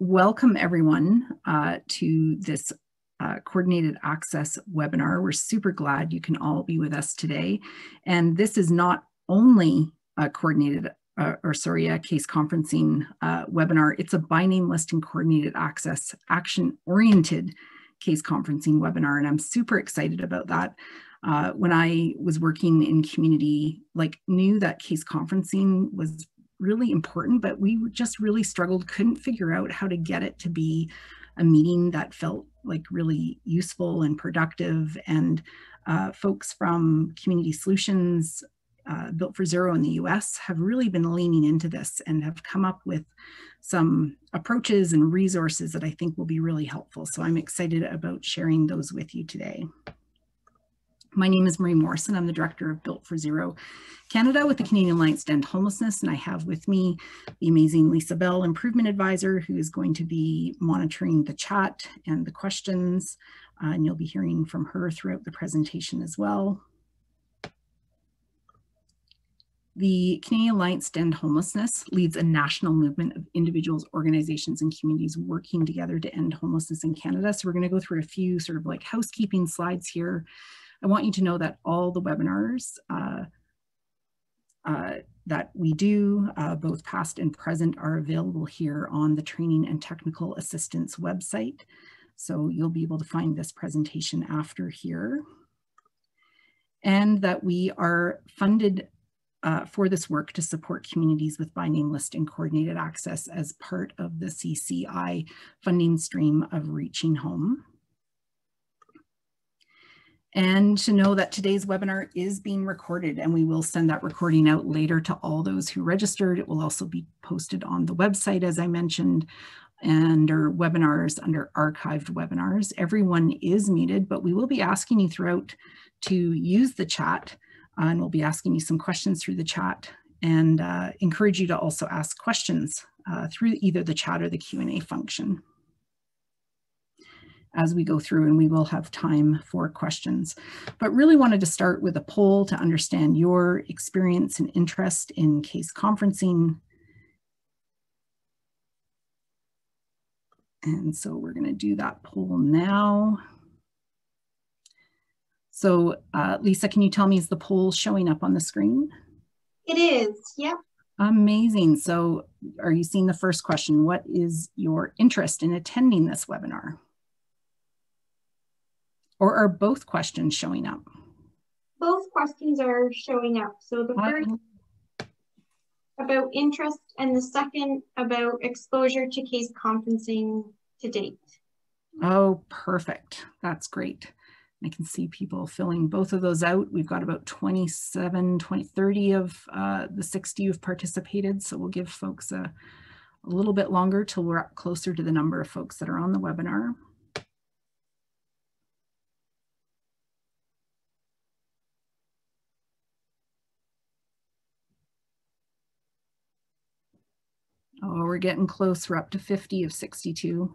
welcome everyone uh, to this uh, coordinated access webinar. We're super glad you can all be with us today. And this is not only a coordinated uh, or sorry, a case conferencing uh, webinar. It's a by name listing coordinated access action oriented case conferencing webinar. And I'm super excited about that. Uh, when I was working in community, like knew that case conferencing was really important, but we just really struggled, couldn't figure out how to get it to be a meeting that felt like really useful and productive. And uh, folks from Community Solutions, uh, Built for Zero in the US, have really been leaning into this and have come up with some approaches and resources that I think will be really helpful. So I'm excited about sharing those with you today. My name is Marie Morrison. I'm the director of Built for Zero Canada with the Canadian Alliance to End Homelessness. And I have with me the amazing Lisa Bell, improvement advisor, who is going to be monitoring the chat and the questions. Uh, and you'll be hearing from her throughout the presentation as well. The Canadian Alliance to End Homelessness leads a national movement of individuals, organizations, and communities working together to end homelessness in Canada. So we're going to go through a few sort of like housekeeping slides here. I want you to know that all the webinars uh, uh, that we do, uh, both past and present, are available here on the Training and Technical Assistance website. So you'll be able to find this presentation after here. And that we are funded uh, for this work to support communities with name list and coordinated access as part of the CCI funding stream of Reaching Home. And to know that today's webinar is being recorded and we will send that recording out later to all those who registered. It will also be posted on the website, as I mentioned, under webinars, under archived webinars. Everyone is muted, but we will be asking you throughout to use the chat uh, and we'll be asking you some questions through the chat and uh, encourage you to also ask questions uh, through either the chat or the Q&A function as we go through and we will have time for questions. But really wanted to start with a poll to understand your experience and interest in case conferencing. And so we're gonna do that poll now. So uh, Lisa, can you tell me, is the poll showing up on the screen? It is, yep. Amazing. So are you seeing the first question? What is your interest in attending this webinar? Or are both questions showing up? Both questions are showing up. So the first about interest and the second about exposure to case conferencing to date. Oh, perfect. That's great. I can see people filling both of those out. We've got about 27, 20, 30 of uh, the 60 who've participated. So we'll give folks a, a little bit longer till we're up closer to the number of folks that are on the webinar. Oh, we're getting close. We're up to 50 of 62.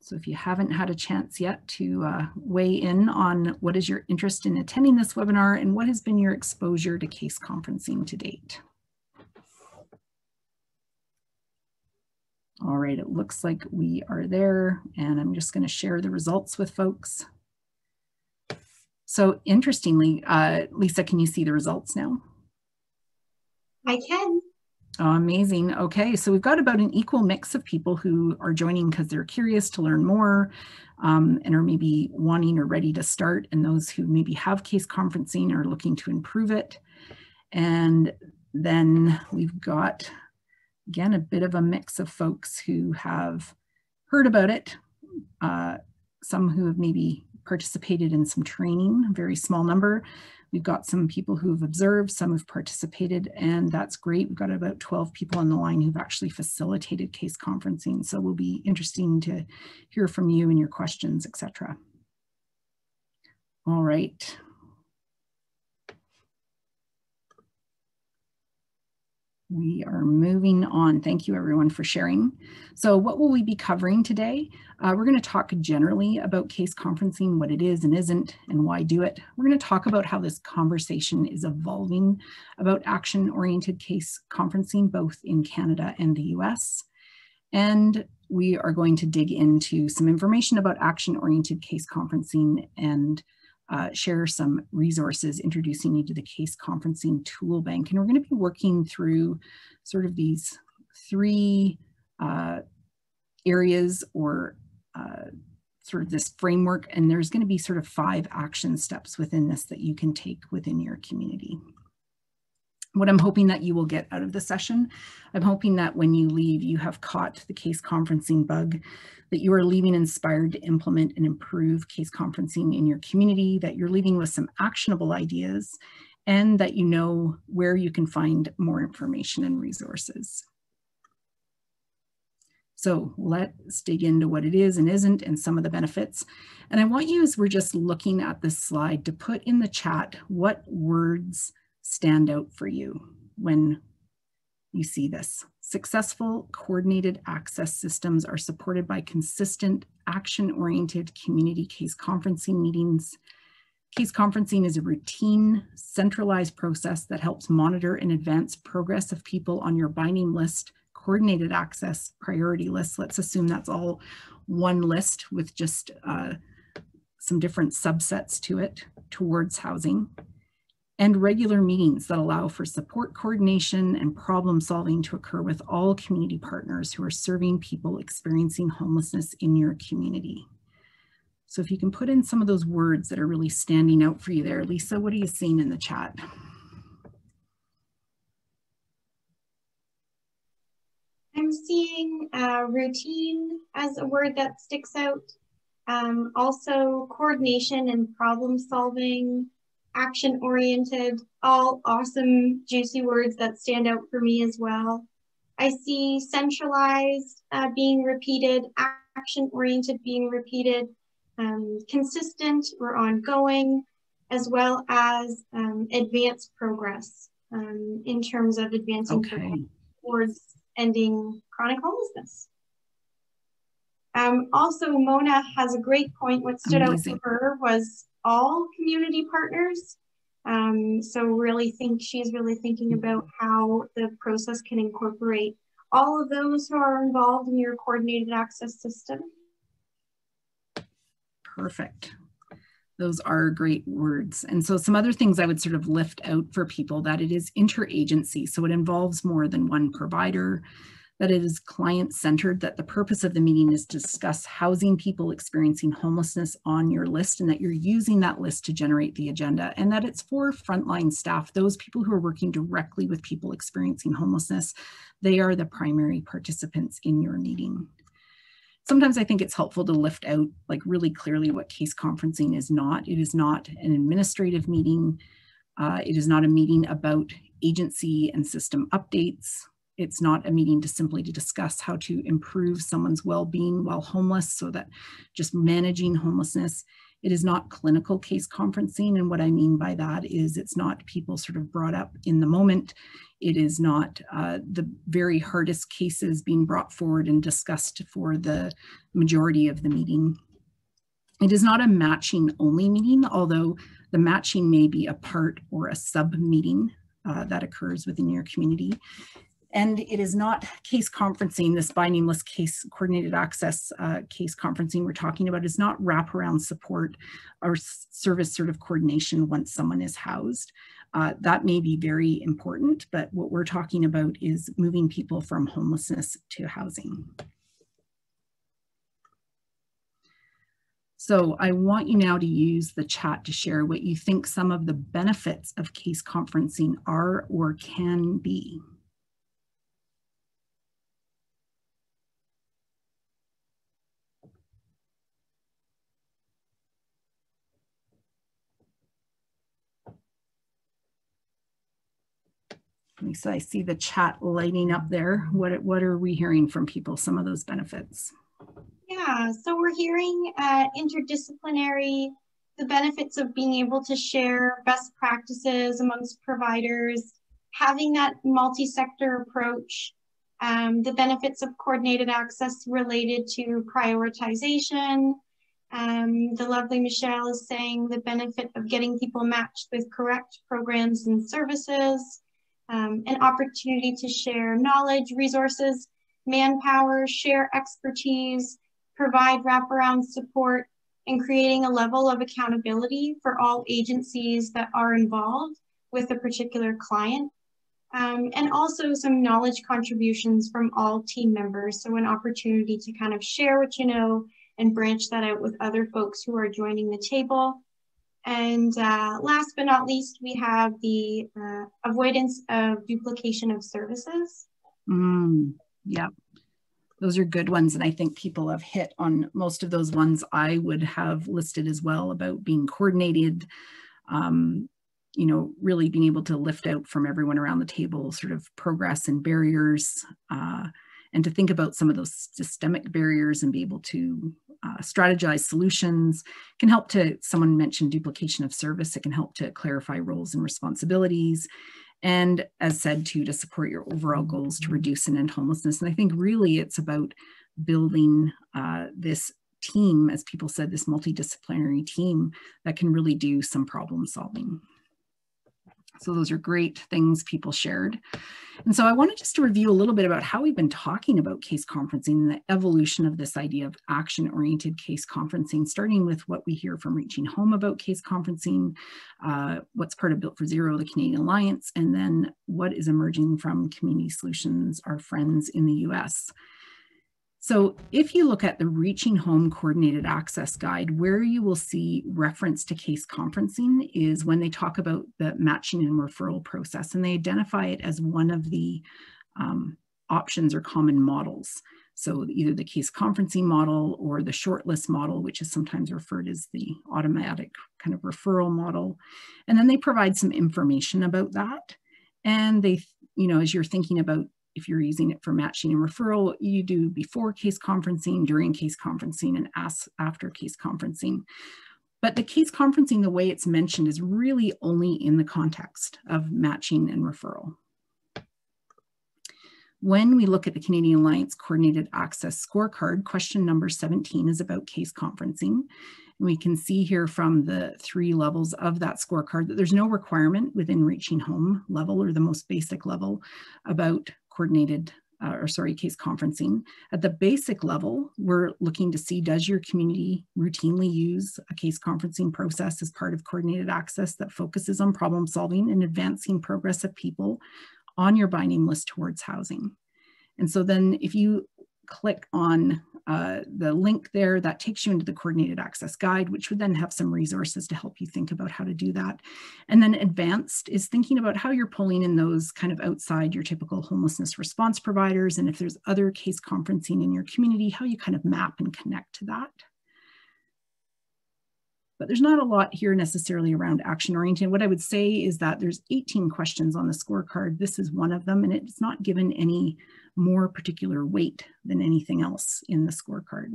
So if you haven't had a chance yet to uh, weigh in on what is your interest in attending this webinar and what has been your exposure to case conferencing to date. All right, it looks like we are there and I'm just gonna share the results with folks. So interestingly, uh, Lisa, can you see the results now? I can. Amazing. Okay, so we've got about an equal mix of people who are joining because they're curious to learn more um, and are maybe wanting or ready to start, and those who maybe have case conferencing or looking to improve it. And then we've got, again, a bit of a mix of folks who have heard about it, uh, some who have maybe participated in some training, a very small number, We've got some people who've observed, some have participated, and that's great. We've got about 12 people on the line who've actually facilitated case conferencing. So we'll be interesting to hear from you and your questions, etc. All right. We are moving on. Thank you everyone for sharing. So what will we be covering today? Uh, we're going to talk generally about case conferencing, what it is and isn't, and why do it. We're going to talk about how this conversation is evolving about action-oriented case conferencing, both in Canada and the US. And we are going to dig into some information about action-oriented case conferencing and uh, share some resources introducing you to the case conferencing tool bank. And we're going to be working through sort of these three uh, areas or uh, sort of this framework. And there's going to be sort of five action steps within this that you can take within your community what I'm hoping that you will get out of the session. I'm hoping that when you leave, you have caught the case conferencing bug, that you are leaving inspired to implement and improve case conferencing in your community, that you're leaving with some actionable ideas, and that you know where you can find more information and resources. So let's dig into what it is and isn't and some of the benefits. And I want you, as we're just looking at this slide, to put in the chat what words stand out for you when you see this. Successful coordinated access systems are supported by consistent action-oriented community case conferencing meetings. Case conferencing is a routine, centralized process that helps monitor and advance progress of people on your by name list, coordinated access priority list. Let's assume that's all one list with just uh, some different subsets to it towards housing and regular meetings that allow for support coordination and problem solving to occur with all community partners who are serving people experiencing homelessness in your community. So if you can put in some of those words that are really standing out for you there, Lisa, what are you seeing in the chat? I'm seeing uh, routine as a word that sticks out. Um, also coordination and problem solving, action oriented, all awesome, juicy words that stand out for me as well. I see centralized uh, being repeated, action oriented being repeated, um, consistent or ongoing, as well as um, advanced progress um, in terms of advancing okay. towards ending chronic homelessness. Um, also, Mona has a great point. What stood Amazing. out for her was all community partners. Um, so really think she's really thinking about how the process can incorporate all of those who are involved in your coordinated access system. Perfect. Those are great words. And so some other things I would sort of lift out for people that it is interagency. So it involves more than one provider that it is client centered, that the purpose of the meeting is to discuss housing people experiencing homelessness on your list and that you're using that list to generate the agenda and that it's for frontline staff, those people who are working directly with people experiencing homelessness. They are the primary participants in your meeting. Sometimes I think it's helpful to lift out like really clearly what case conferencing is not. It is not an administrative meeting. Uh, it is not a meeting about agency and system updates it's not a meeting to simply to discuss how to improve someone's well-being while homeless so that just managing homelessness it is not clinical case conferencing. And what i mean by that is it's not people sort of brought up in the moment. It is not uh, the very hardest cases being brought forward and discussed for the majority of the meeting. It is not a matching only meeting although the matching may be a part or a sub meeting uh, that occurs within your community and it is not case conferencing, this by name list case coordinated access uh, case conferencing we're talking about is not wraparound support or service sort of coordination once someone is housed. Uh, that may be very important, but what we're talking about is moving people from homelessness to housing. So I want you now to use the chat to share what you think some of the benefits of case conferencing are or can be. Lisa, I see the chat lighting up there. What, what are we hearing from people, some of those benefits? Yeah, so we're hearing uh, interdisciplinary, the benefits of being able to share best practices amongst providers, having that multi-sector approach, um, the benefits of coordinated access related to prioritization. Um, the lovely Michelle is saying the benefit of getting people matched with correct programs and services um, an opportunity to share knowledge, resources, manpower, share expertise, provide wraparound support, and creating a level of accountability for all agencies that are involved with a particular client. Um, and also some knowledge contributions from all team members. So an opportunity to kind of share what you know and branch that out with other folks who are joining the table. And uh, last but not least, we have the uh, avoidance of duplication of services. Mm, yeah, those are good ones. And I think people have hit on most of those ones I would have listed as well about being coordinated, um, you know, really being able to lift out from everyone around the table sort of progress and barriers. Uh, and to think about some of those systemic barriers and be able to uh, strategize solutions can help to someone mentioned duplication of service it can help to clarify roles and responsibilities and as said too to support your overall goals to reduce and end homelessness. And i think really it's about building uh, this team as people said this multidisciplinary team that can really do some problem solving so those are great things people shared. And so I wanted just to review a little bit about how we've been talking about case conferencing and the evolution of this idea of action-oriented case conferencing, starting with what we hear from Reaching Home about case conferencing, uh, what's part of Built for Zero, the Canadian Alliance, and then what is emerging from Community Solutions, our friends in the US. So if you look at the Reaching Home Coordinated Access Guide, where you will see reference to case conferencing is when they talk about the matching and referral process, and they identify it as one of the um, options or common models. So either the case conferencing model or the shortlist model, which is sometimes referred as the automatic kind of referral model. And then they provide some information about that. And they, you know, as you're thinking about if you're using it for matching and referral, you do before case conferencing, during case conferencing, and ask after case conferencing. But the case conferencing, the way it's mentioned, is really only in the context of matching and referral. When we look at the Canadian Alliance Coordinated Access Scorecard, question number 17 is about case conferencing. And we can see here from the three levels of that scorecard that there's no requirement within reaching home level or the most basic level about coordinated uh, or sorry, case conferencing. At the basic level, we're looking to see does your community routinely use a case conferencing process as part of coordinated access that focuses on problem solving and advancing progress of people on your by name list towards housing. And so then if you click on uh, the link there that takes you into the coordinated access guide, which would then have some resources to help you think about how to do that. And then advanced is thinking about how you're pulling in those kind of outside your typical homelessness response providers. And if there's other case conferencing in your community, how you kind of map and connect to that. But there's not a lot here necessarily around action oriented. What I would say is that there's 18 questions on the scorecard. This is one of them, and it's not given any more particular weight than anything else in the scorecard.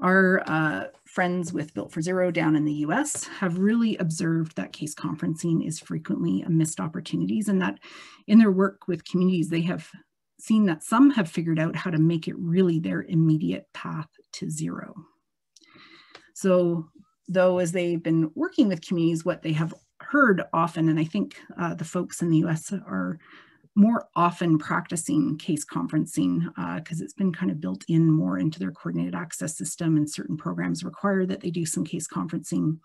Our uh, friends with Built for Zero down in the US have really observed that case conferencing is frequently a missed opportunities and that in their work with communities, they have seen that some have figured out how to make it really their immediate path to zero. So though as they've been working with communities, what they have heard often, and I think uh, the folks in the US are more often practicing case conferencing because uh, it's been kind of built in more into their coordinated access system and certain programs require that they do some case conferencing.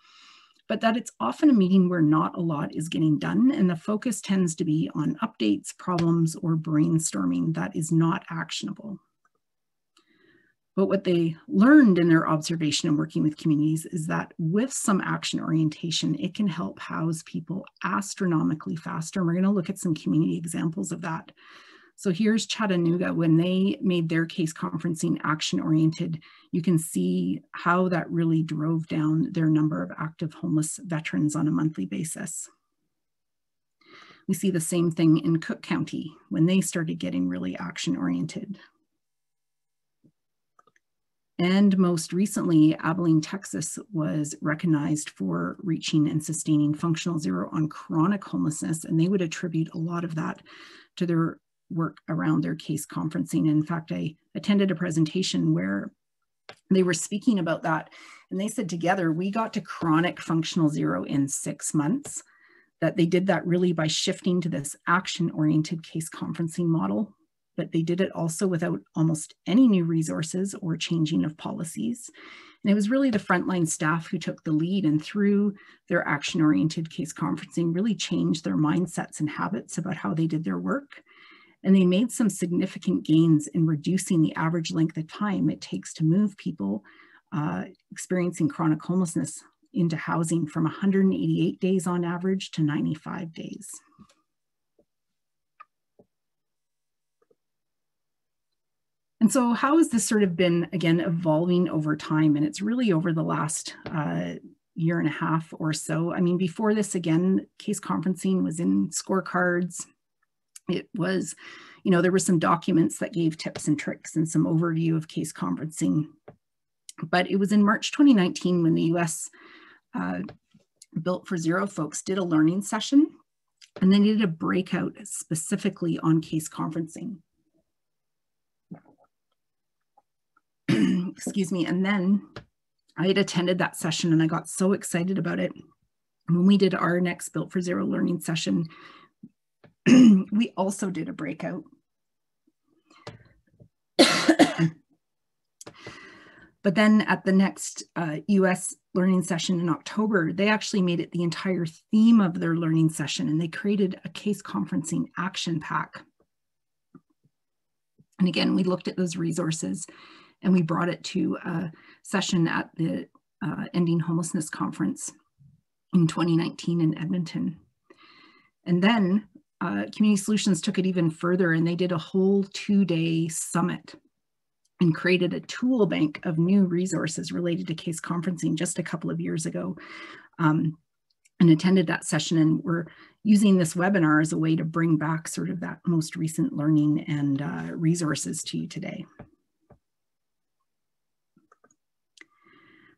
But that it's often a meeting where not a lot is getting done and the focus tends to be on updates problems or brainstorming that is not actionable but what they learned in their observation and working with communities is that with some action orientation, it can help house people astronomically faster. And we're going to look at some community examples of that. So here's Chattanooga. When they made their case conferencing action oriented, you can see how that really drove down their number of active homeless veterans on a monthly basis. We see the same thing in Cook County when they started getting really action oriented. And most recently, Abilene, Texas was recognized for reaching and sustaining functional zero on chronic homelessness. And they would attribute a lot of that to their work around their case conferencing. In fact, I attended a presentation where they were speaking about that. And they said together, we got to chronic functional zero in six months. That they did that really by shifting to this action oriented case conferencing model but they did it also without almost any new resources or changing of policies. And it was really the frontline staff who took the lead and through their action-oriented case conferencing really changed their mindsets and habits about how they did their work. And they made some significant gains in reducing the average length of time it takes to move people uh, experiencing chronic homelessness into housing from 188 days on average to 95 days. And so how has this sort of been, again, evolving over time? And it's really over the last uh, year and a half or so. I mean, before this, again, case conferencing was in scorecards. It was, you know, there were some documents that gave tips and tricks and some overview of case conferencing. But it was in March 2019 when the US uh, Built for Zero folks did a learning session and they did a breakout specifically on case conferencing. Excuse me. And then I had attended that session and I got so excited about it. When we did our next Built for Zero learning session, we also did a breakout. but then at the next uh, US learning session in October, they actually made it the entire theme of their learning session and they created a case conferencing action pack. And again, we looked at those resources and we brought it to a session at the uh, Ending Homelessness Conference in 2019 in Edmonton. And then uh, Community Solutions took it even further and they did a whole two day summit and created a tool bank of new resources related to case conferencing just a couple of years ago um, and attended that session and we're using this webinar as a way to bring back sort of that most recent learning and uh, resources to you today.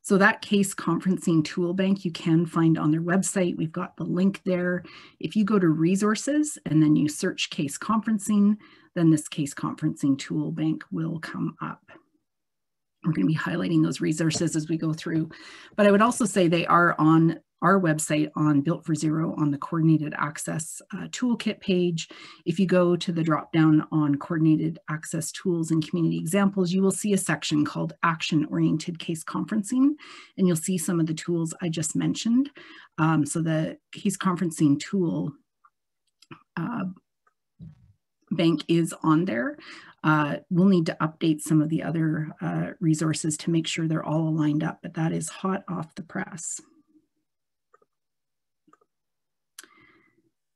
So that case conferencing tool bank you can find on their website. We've got the link there. If you go to resources and then you search case conferencing, then this case conferencing tool bank will come up. We're going to be highlighting those resources as we go through. But I would also say they are on our website on Built for Zero on the Coordinated Access uh, Toolkit page. If you go to the drop down on Coordinated Access Tools and Community Examples, you will see a section called Action Oriented Case Conferencing, and you'll see some of the tools I just mentioned. Um, so the case conferencing tool uh, bank is on there. Uh, we'll need to update some of the other uh, resources to make sure they're all aligned up, but that is hot off the press.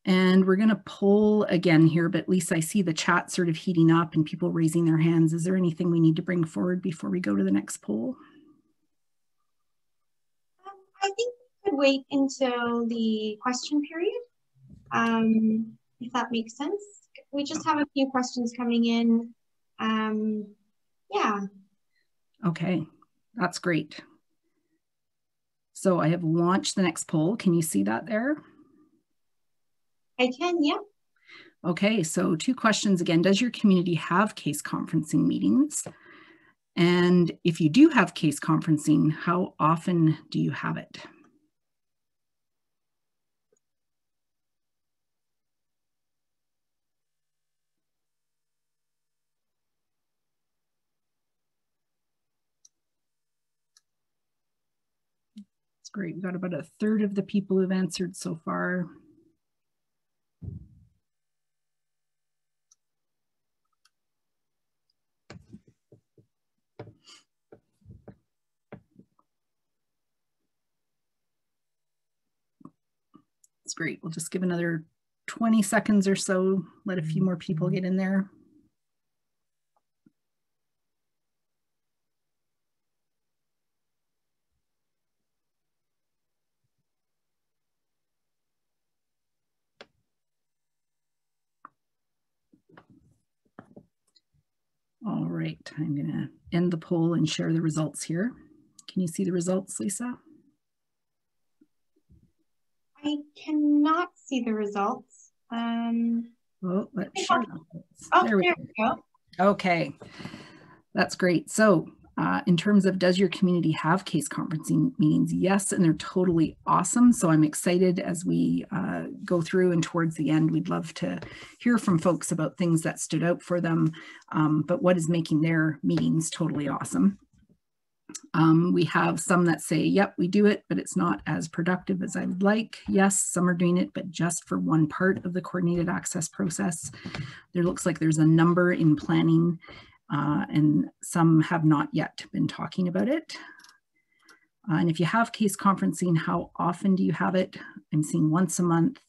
And we're going to pull again here, but Lisa, I see the chat sort of heating up and people raising their hands. Is there anything we need to bring forward before we go to the next poll? Um, I think we could wait until the question period, um, if that makes sense. We just have a few questions coming in. Um, yeah. Okay, that's great. So I have launched the next poll. Can you see that there? I can, yeah. Okay, so two questions again. Does your community have case conferencing meetings? And if you do have case conferencing, how often do you have it? Great. We've got about a third of the people who've answered so far. That's great. We'll just give another 20 seconds or so, let a few more people mm-hmm. get in there. All right, I'm gonna end the poll and share the results here. Can you see the results, Lisa? I cannot see the results. Um, oh, let's share Oh, there we, there we go. Okay, that's great. So Uh, in terms of does your community have case conferencing meetings? Yes, and they're totally awesome. So I'm excited as we uh, go through and towards the end, we'd love to hear from folks about things that stood out for them, um, but what is making their meetings totally awesome. Um, we have some that say, yep, we do it, but it's not as productive as I would like. Yes, some are doing it, but just for one part of the coordinated access process. There looks like there's a number in planning uh, and some have not yet been talking about it. Uh, and if you have case conferencing, how often do you have it? I'm seeing once a month,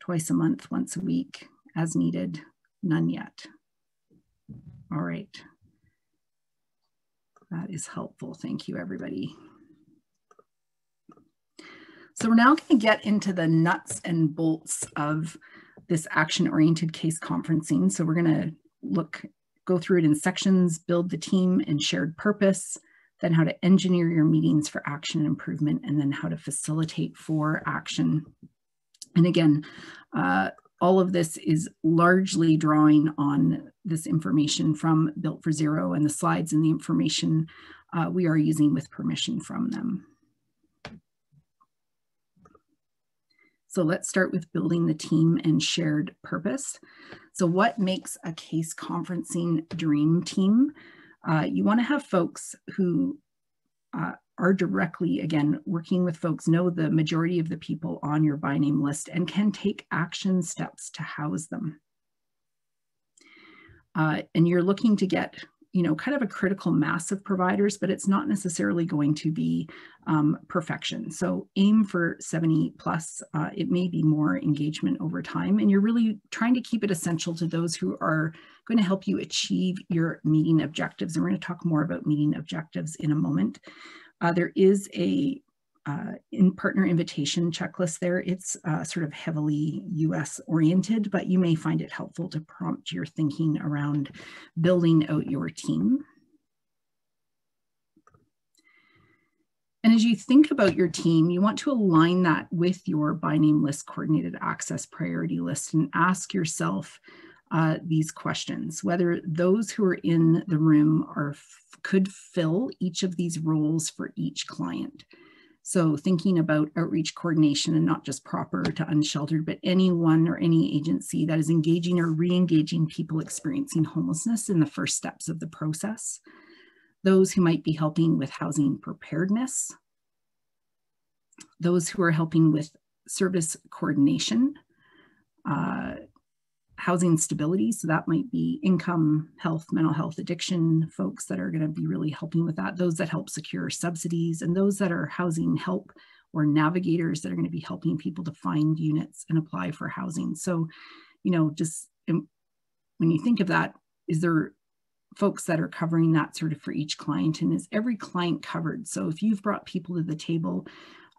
twice a month, once a week, as needed, none yet. All right. That is helpful. Thank you, everybody. So we're now going to get into the nuts and bolts of this action-oriented case conferencing. So we're going to look go through it in sections, build the team and shared purpose, then how to engineer your meetings for action and improvement, and then how to facilitate for action. And again, uh, all of this is largely drawing on this information from Built for Zero and the slides and the information uh, we are using with permission from them. So let's start with building the team and shared purpose. So what makes a case conferencing dream team? Uh, you wanna have folks who uh, are directly, again, working with folks, know the majority of the people on your by name list and can take action steps to house them. Uh, and you're looking to get you know, kind of a critical mass of providers, but it's not necessarily going to be um, perfection. So aim for 70 plus. Uh, it may be more engagement over time, and you're really trying to keep it essential to those who are going to help you achieve your meeting objectives. And we're going to talk more about meeting objectives in a moment. Uh, there is a uh, in partner invitation checklist there. It's uh, sort of heavily US oriented, but you may find it helpful to prompt your thinking around building out your team. And as you think about your team, you want to align that with your by name list coordinated access priority list and ask yourself uh, these questions, whether those who are in the room are could fill each of these roles for each client. So thinking about outreach coordination and not just proper to unsheltered, but anyone or any agency that is engaging or re-engaging people experiencing homelessness in the first steps of the process. Those who might be helping with housing preparedness. Those who are helping with service coordination, uh, housing stability. So that might be income, health, mental health, addiction folks that are going to be really helping with that. Those that help secure subsidies and those that are housing help or navigators that are going to be helping people to find units and apply for housing. So, you know, just um, when you think of that, is there folks that are covering that sort of for each client and is every client covered? So if you've brought people to the table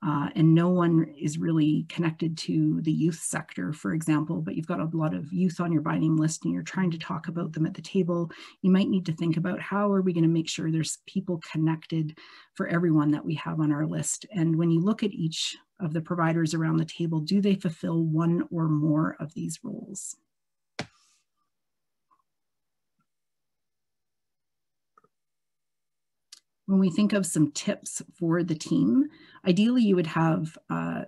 uh, and no one is really connected to the youth sector, for example, but you've got a lot of youth on your by list and you're trying to talk about them at the table, you might need to think about how are we going to make sure there's people connected for everyone that we have on our list. And when you look at each of the providers around the table, do they fulfill one or more of these roles? when we think of some tips for the team, ideally you would have uh,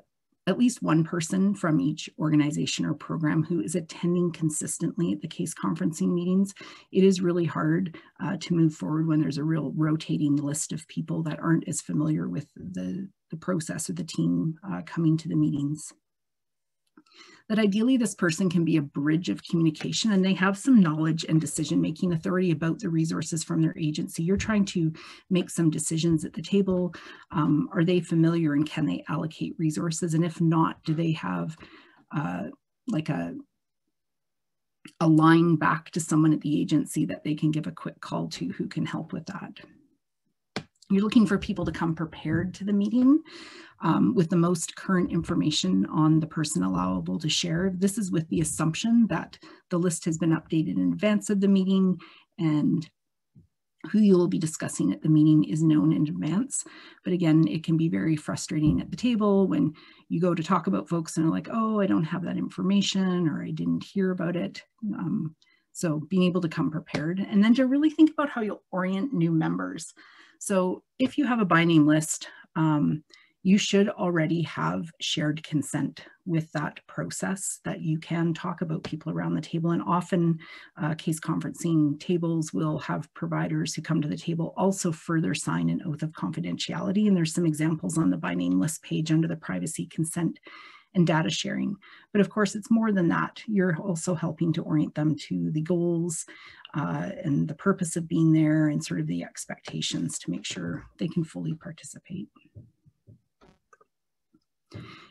at least one person from each organization or program who is attending consistently at the case conferencing meetings. It is really hard uh, to move forward when there's a real rotating list of people that aren't as familiar with the, the process or the team uh, coming to the meetings that ideally this person can be a bridge of communication and they have some knowledge and decision making authority about the resources from their agency. You're trying to make some decisions at the table. Um, are they familiar and can they allocate resources? And if not, do they have uh, like a a line back to someone at the agency that they can give a quick call to who can help with that. You're looking for people to come prepared to the meeting um, with the most current information on the person allowable to share. This is with the assumption that the list has been updated in advance of the meeting and who you will be discussing at the meeting is known in advance. But again, it can be very frustrating at the table when you go to talk about folks and are like, oh, I don't have that information or I didn't hear about it. Um, So being able to come prepared and then to really think about how you'll orient new members. So if you have a name list, um, you should already have shared consent with that process that you can talk about people around the table. And often uh, case conferencing tables will have providers who come to the table also further sign an oath of confidentiality. And there's some examples on the name list page under the privacy consent and data sharing. But of course, it's more than that. You're also helping to orient them to the goals uh, and the purpose of being there and sort of the expectations to make sure they can fully participate.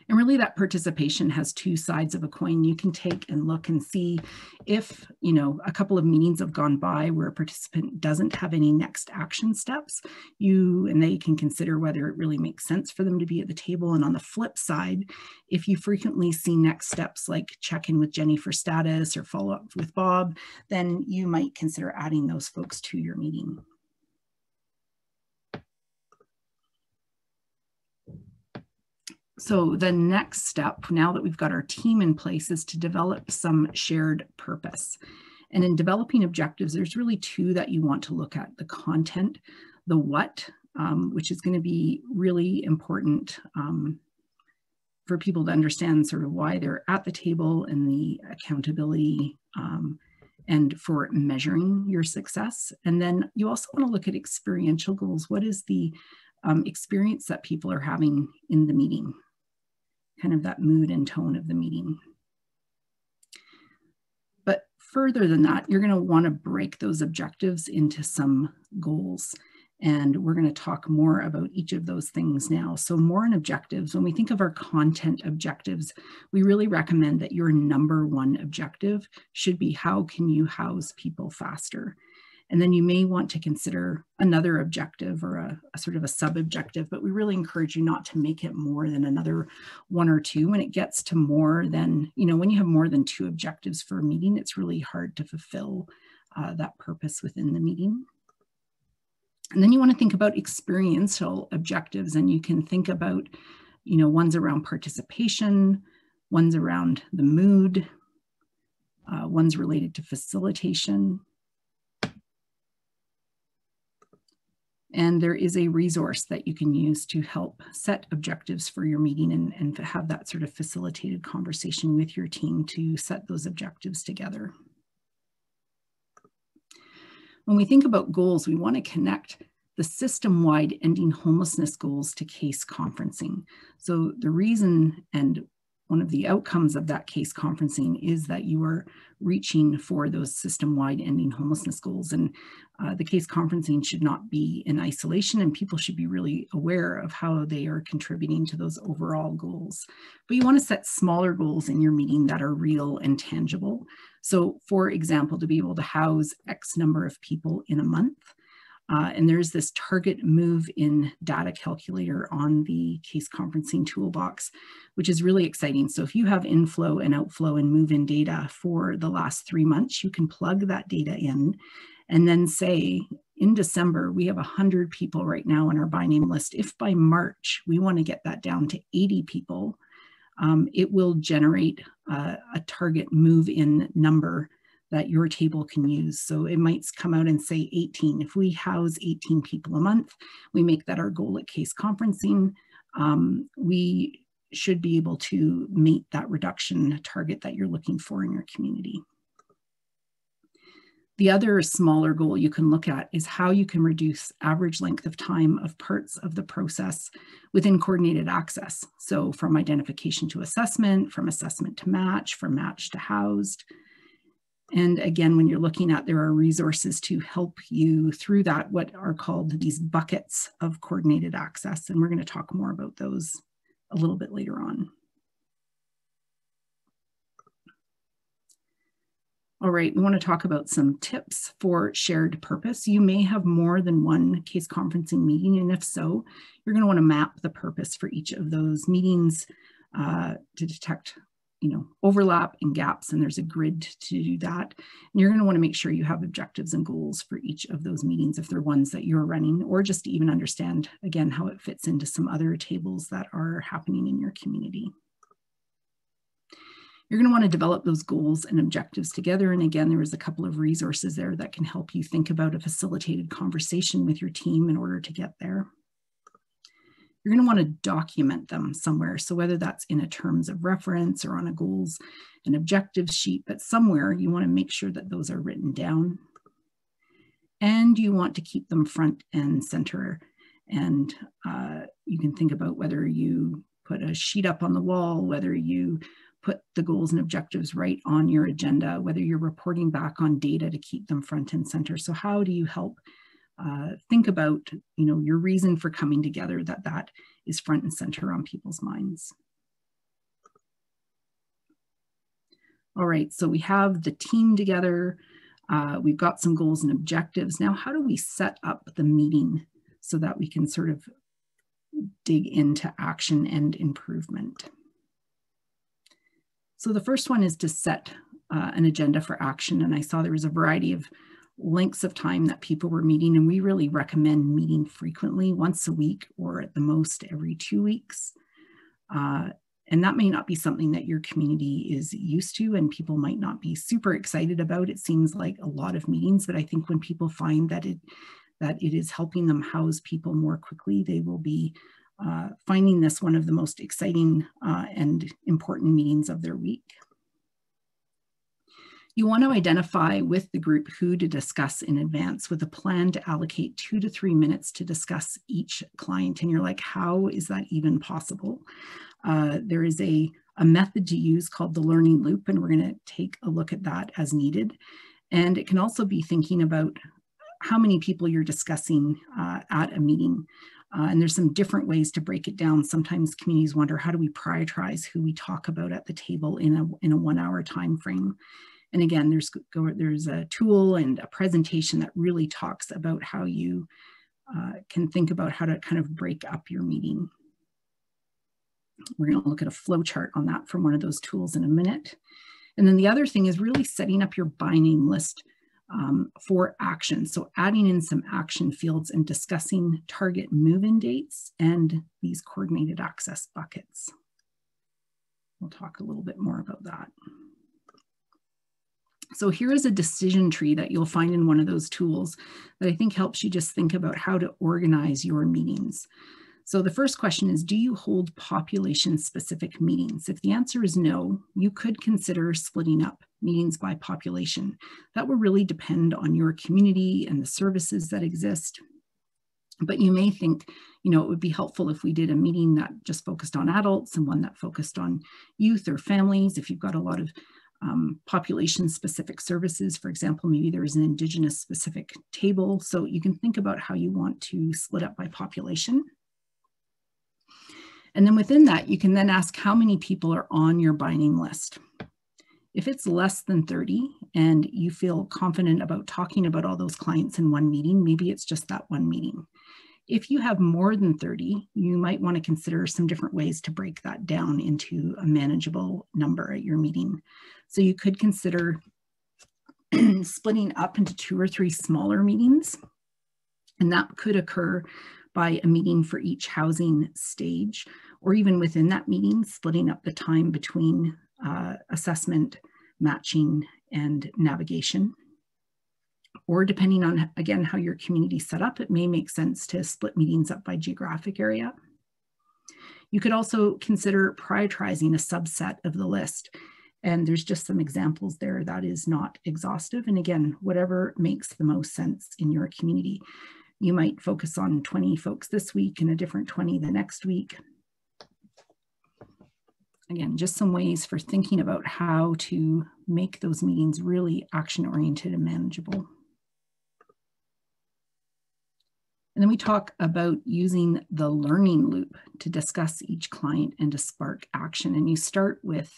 And really that participation has two sides of a coin. You can take and look and see if, you know, a couple of meetings have gone by where a participant doesn't have any next action steps, you and they can consider whether it really makes sense for them to be at the table. And on the flip side, if you frequently see next steps like check in with Jenny for status or follow up with Bob, then you might consider adding those folks to your meeting. So the next step, now that we've got our team in place, is to develop some shared purpose. And in developing objectives, there's really two that you want to look at, the content, the what, um, which is gonna be really important um, for people to understand sort of why they're at the table and the accountability um, and for measuring your success. And then you also wanna look at experiential goals. What is the um, experience that people are having in the meeting, kind of that mood and tone of the meeting. But further than that, you're going to want to break those objectives into some goals. And we're going to talk more about each of those things now. So more on objectives, when we think of our content objectives, we really recommend that your number one objective should be how can you house people faster? And then you may want to consider another objective or a, a sort of a sub-objective, but we really encourage you not to make it more than another one or two. When it gets to more than, you know, when you have more than two objectives for a meeting, it's really hard to fulfill uh, that purpose within the meeting. And then you want to think about experiential objectives and you can think about, you know, ones around participation, ones around the mood, uh, ones related to facilitation, And there is a resource that you can use to help set objectives for your meeting and, and have that sort of facilitated conversation with your team to set those objectives together. When we think about goals, we want to connect the system-wide ending homelessness goals to case conferencing. So the reason and one of the outcomes of that case conferencing is that you are reaching for those system-wide ending homelessness goals. And uh, the case conferencing should not be in isolation and people should be really aware of how they are contributing to those overall goals. But you wanna set smaller goals in your meeting that are real and tangible. So for example, to be able to house X number of people in a month, uh, and there's this target move in data calculator on the case conferencing toolbox, which is really exciting. So if you have inflow and outflow and move in data for the last three months, you can plug that data in and then say, in December, we have 100 people right now on our by name list. If by March, we want to get that down to 80 people, um, it will generate uh, a target move in number that your table can use. So it might come out and say 18. If we house 18 people a month, we make that our goal at case conferencing. Um, we should be able to meet that reduction target that you're looking for in your community. The other smaller goal you can look at is how you can reduce average length of time of parts of the process within coordinated access. So from identification to assessment, from assessment to match, from match to housed, and again, when you're looking at, there are resources to help you through that, what are called these buckets of coordinated access. And we're gonna talk more about those a little bit later on. All right, we want to talk about some tips for shared purpose. You may have more than one case conferencing meeting, and if so, you're going to want to map the purpose for each of those meetings uh, to detect you know, overlap and gaps, and there's a grid to do that. And you're gonna wanna make sure you have objectives and goals for each of those meetings if they're ones that you're running, or just to even understand, again, how it fits into some other tables that are happening in your community. You're going to want to develop those goals and objectives together. And again, there is a couple of resources there that can help you think about a facilitated conversation with your team in order to get there. You're going to want to document them somewhere. So whether that's in a terms of reference or on a goals and objectives sheet, but somewhere you want to make sure that those are written down. And you want to keep them front and center. And uh, you can think about whether you put a sheet up on the wall, whether you put the goals and objectives right on your agenda, whether you're reporting back on data to keep them front and center. So how do you help uh, think about, you know, your reason for coming together, that that is front and center on people's minds. All right, so we have the team together. Uh, we've got some goals and objectives. Now, how do we set up the meeting so that we can sort of dig into action and improvement? So the first one is to set uh, an agenda for action. And I saw there was a variety of lengths of time that people were meeting. And we really recommend meeting frequently, once a week or at the most every two weeks. Uh, and that may not be something that your community is used to and people might not be super excited about. It seems like a lot of meetings, but I think when people find that it that it is helping them house people more quickly, they will be uh, finding this one of the most exciting uh, and important meetings of their week. You want to identify with the group who to discuss in advance with a plan to allocate two to three minutes to discuss each client. And you're like, how is that even possible? Uh, there is a, a method to use called the learning loop, and we're going to take a look at that as needed. And it can also be thinking about how many people you're discussing uh, at a meeting. Uh, and there's some different ways to break it down. Sometimes communities wonder, how do we prioritize who we talk about at the table in a, in a one hour time frame? And again, there's, there's a tool and a presentation that really talks about how you uh, can think about how to kind of break up your meeting. We're gonna look at a flow chart on that from one of those tools in a minute. And then the other thing is really setting up your name list um, for action. So adding in some action fields and discussing target move-in dates and these coordinated access buckets. We'll talk a little bit more about that. So here is a decision tree that you'll find in one of those tools that I think helps you just think about how to organize your meetings. So the first question is, do you hold population specific meetings? If the answer is no, you could consider splitting up meetings by population. That will really depend on your community and the services that exist. But you may think, you know, it would be helpful if we did a meeting that just focused on adults and one that focused on youth or families. If you've got a lot of um, population specific services, for example, maybe there is an indigenous specific table. So you can think about how you want to split up by population. And then within that, you can then ask how many people are on your name list. If it's less than 30 and you feel confident about talking about all those clients in one meeting, maybe it's just that one meeting. If you have more than 30, you might want to consider some different ways to break that down into a manageable number at your meeting. So you could consider splitting up into two or three smaller meetings. And that could occur by a meeting for each housing stage, or even within that meeting, splitting up the time between uh, assessment, matching, and navigation. Or depending on, again, how your community set up, it may make sense to split meetings up by geographic area. You could also consider prioritizing a subset of the list. And there's just some examples there that is not exhaustive. And again, whatever makes the most sense in your community. You might focus on 20 folks this week and a different 20 the next week. Again, just some ways for thinking about how to make those meetings really action oriented and manageable. And then we talk about using the learning loop to discuss each client and to spark action. And you start with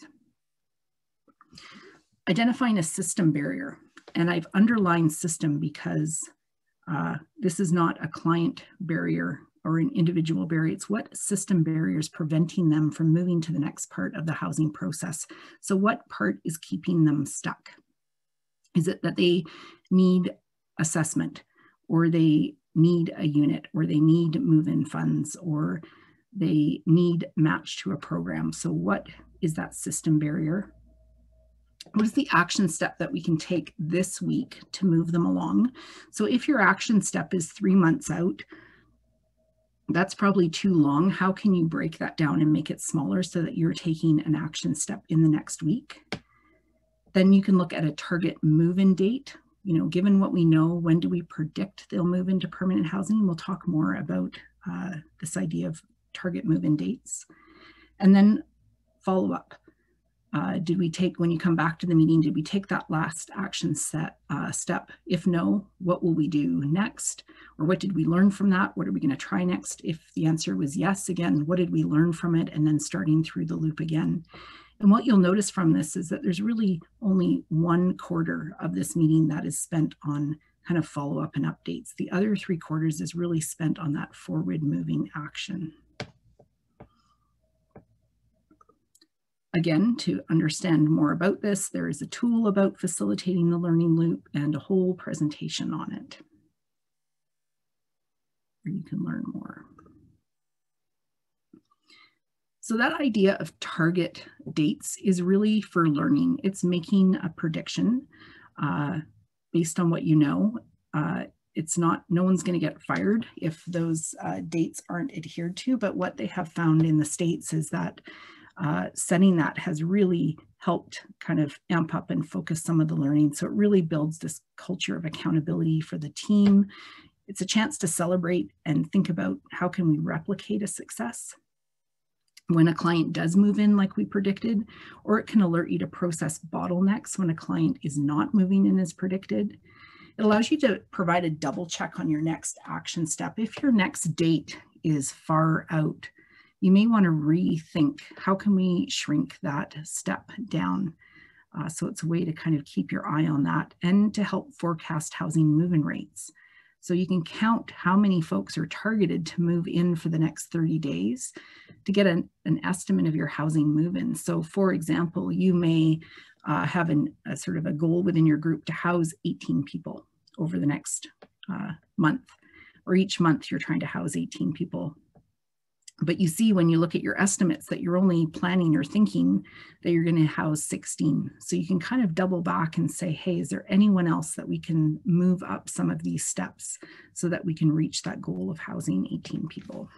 identifying a system barrier. And I've underlined system because uh, this is not a client barrier or an individual barrier. It's what system barriers preventing them from moving to the next part of the housing process. So what part is keeping them stuck? Is it that they need assessment or they need a unit or they need move-in funds or they need match to a program. So what is that system barrier? What is the action step that we can take this week to move them along? So if your action step is three months out, that's probably too long. How can you break that down and make it smaller so that you're taking an action step in the next week? Then you can look at a target move-in date. You know, given what we know, when do we predict they'll move into permanent housing? We'll talk more about uh, this idea of target move-in dates. And then follow up. Uh, did we take, when you come back to the meeting, did we take that last action set uh, step? If no, what will we do next? Or what did we learn from that? What are we gonna try next? If the answer was yes, again, what did we learn from it? And then starting through the loop again. And what you'll notice from this is that there's really only one quarter of this meeting that is spent on kind of follow up and updates. The other three quarters is really spent on that forward moving action. Again, to understand more about this, there is a tool about facilitating the learning loop and a whole presentation on it where you can learn more. So that idea of target dates is really for learning. It's making a prediction uh, based on what you know. Uh, it's not, no one's gonna get fired if those uh, dates aren't adhered to, but what they have found in the States is that uh, setting that has really helped kind of amp up and focus some of the learning. So it really builds this culture of accountability for the team. It's a chance to celebrate and think about how can we replicate a success when a client does move in like we predicted, or it can alert you to process bottlenecks when a client is not moving in as predicted. It allows you to provide a double check on your next action step. If your next date is far out, you may want to rethink how can we shrink that step down. Uh, so it's a way to kind of keep your eye on that and to help forecast housing move-in rates. So you can count how many folks are targeted to move in for the next 30 days to get an, an estimate of your housing move-in. So for example, you may uh, have an, a sort of a goal within your group to house 18 people over the next uh, month, or each month you're trying to house 18 people but you see when you look at your estimates that you're only planning or thinking that you're going to house 16. So you can kind of double back and say, hey, is there anyone else that we can move up some of these steps so that we can reach that goal of housing 18 people?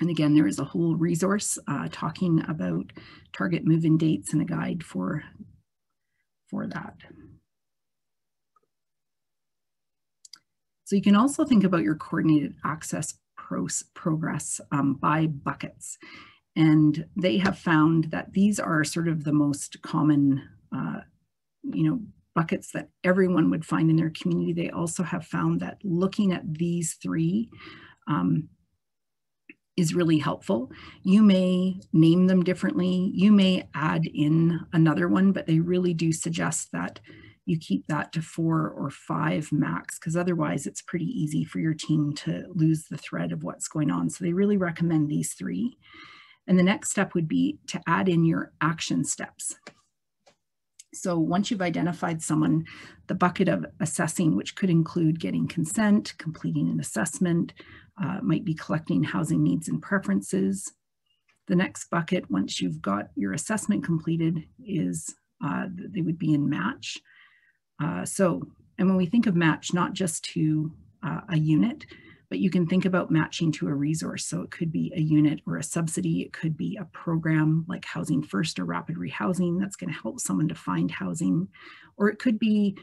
And again, there is a whole resource uh, talking about target move-in dates and a guide for, for that. So you can also think about your coordinated access progress um, by buckets. And they have found that these are sort of the most common, uh, you know, buckets that everyone would find in their community. They also have found that looking at these three um, is really helpful. You may name them differently. You may add in another one, but they really do suggest that you keep that to four or five max, because otherwise it's pretty easy for your team to lose the thread of what's going on. So they really recommend these three. And the next step would be to add in your action steps. So once you've identified someone, the bucket of assessing, which could include getting consent, completing an assessment, uh, might be collecting housing needs and preferences. The next bucket, once you've got your assessment completed, is uh, they would be in match. Uh, so, and when we think of match, not just to uh, a unit, but you can think about matching to a resource. So it could be a unit or a subsidy. It could be a program like Housing First or Rapid Rehousing that's going to help someone to find housing. Or it could be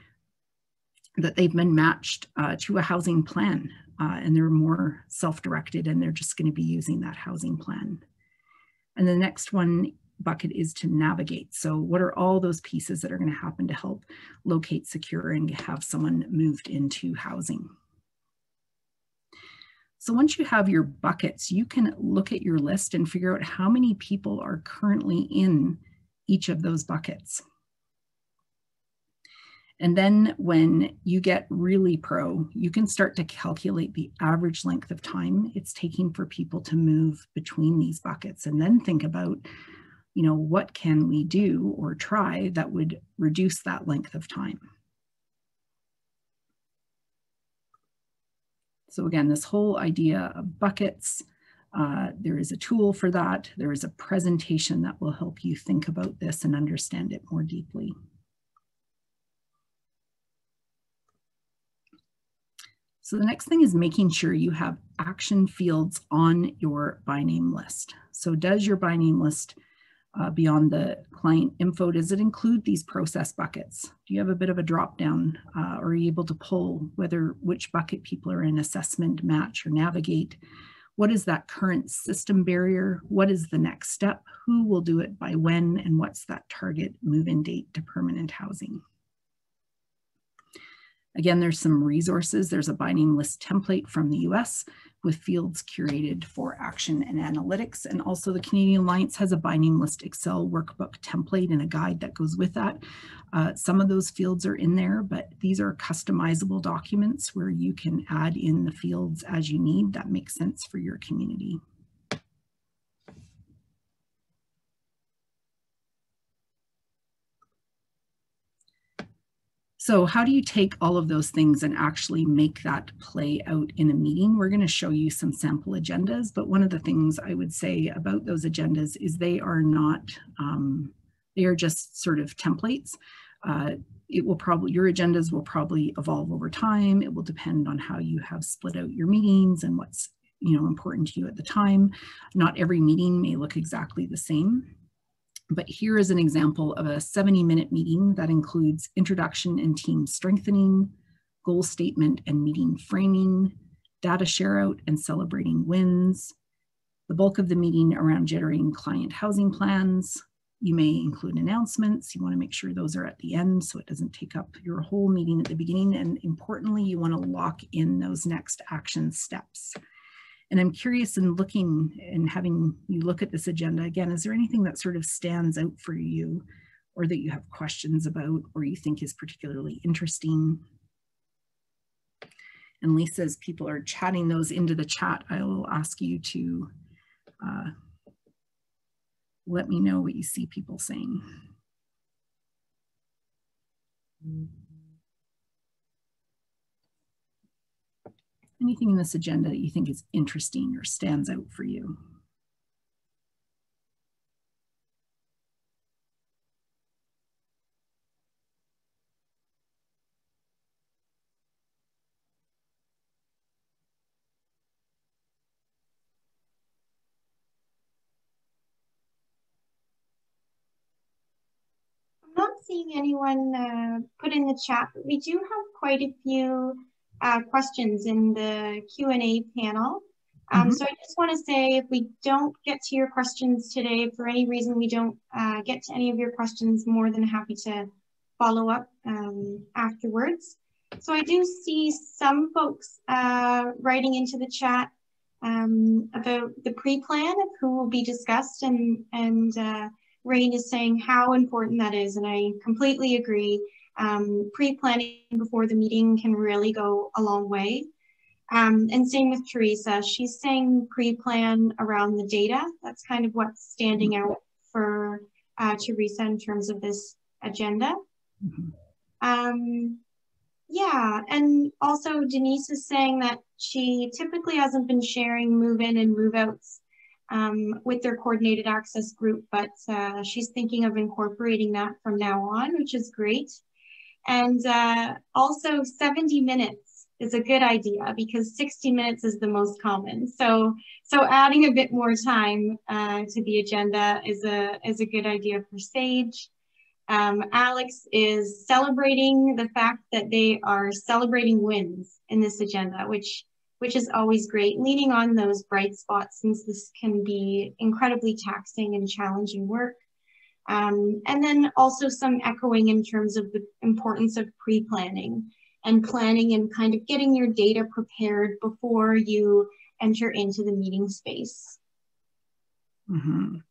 that they've been matched uh, to a housing plan uh, and they're more self-directed and they're just going to be using that housing plan. And the next one bucket is to navigate. So what are all those pieces that are going to happen to help locate, secure, and have someone moved into housing? So once you have your buckets, you can look at your list and figure out how many people are currently in each of those buckets. And then when you get really pro, you can start to calculate the average length of time it's taking for people to move between these buckets and then think about you know, what can we do or try that would reduce that length of time? So again, this whole idea of buckets, Uh, there is a tool for that. There is a presentation that will help you think about this and understand it more deeply. So the next thing is making sure you have action fields on your by name list. So does your by name list uh, beyond the client info, does it include these process buckets? Do you have a bit of a drop down? Uh, are you able to pull whether which bucket people are in assessment, match, or navigate? What is that current system barrier? What is the next step? Who will do it by when? And what's that target move-in date to permanent housing? Again, there's some resources. There's a by name list template from the US with fields curated for action and analytics. And also the Canadian Alliance has a by name list Excel workbook template and a guide that goes with that. Uh, some of those fields are in there, but these are customizable documents where you can add in the fields as you need that makes sense for your community. So how do you take all of those things and actually make that play out in a meeting? We're going to show you some sample agendas, but one of the things I would say about those agendas is they are not, um, they are just sort of templates. Uh, it will probably, your agendas will probably evolve over time. It will depend on how you have split out your meetings and what's you know important to you at the time. Not every meeting may look exactly the same. But here is an example of a 70 minute meeting that includes introduction and team strengthening, goal statement and meeting framing, data share out and celebrating wins, the bulk of the meeting around generating client housing plans. You may include announcements. You want to make sure those are at the end so it doesn't take up your whole meeting at the beginning. And importantly, you want to lock in those next action steps. And I'm curious in looking and having you look at this agenda again, is there anything that sort of stands out for you or that you have questions about or you think is particularly interesting? And Lisa, as people are chatting those into the chat, I will ask you to uh, let me know what you see people saying. Mm -hmm. Anything in this agenda that you think is interesting or stands out for you? I'm not seeing anyone uh, put in the chat, but we do have quite a few uh, questions in the Q&A panel. Um, mm -hmm. So I just want to say if we don't get to your questions today, for any reason we don't uh, get to any of your questions, more than happy to follow up um, afterwards. So I do see some folks uh, writing into the chat um, about the pre-plan of who will be discussed and, and uh, Rain is saying how important that is. And I completely agree um, pre-planning before the meeting can really go a long way. Um, and same with Teresa, she's saying pre-plan around the data. That's kind of what's standing out for uh, Teresa in terms of this agenda. Mm -hmm. um, yeah, and also Denise is saying that she typically hasn't been sharing move-in and move-outs um, with their coordinated access group, but uh, she's thinking of incorporating that from now on, which is great. And uh, also 70 minutes is a good idea because 60 minutes is the most common. So, so adding a bit more time uh, to the agenda is a, is a good idea for SAGE. Um, Alex is celebrating the fact that they are celebrating wins in this agenda, which which is always great, leaning on those bright spots since this can be incredibly taxing and challenging work. Um, and then also some echoing in terms of the importance of pre-planning and planning and kind of getting your data prepared before you enter into the meeting space. Mm -hmm.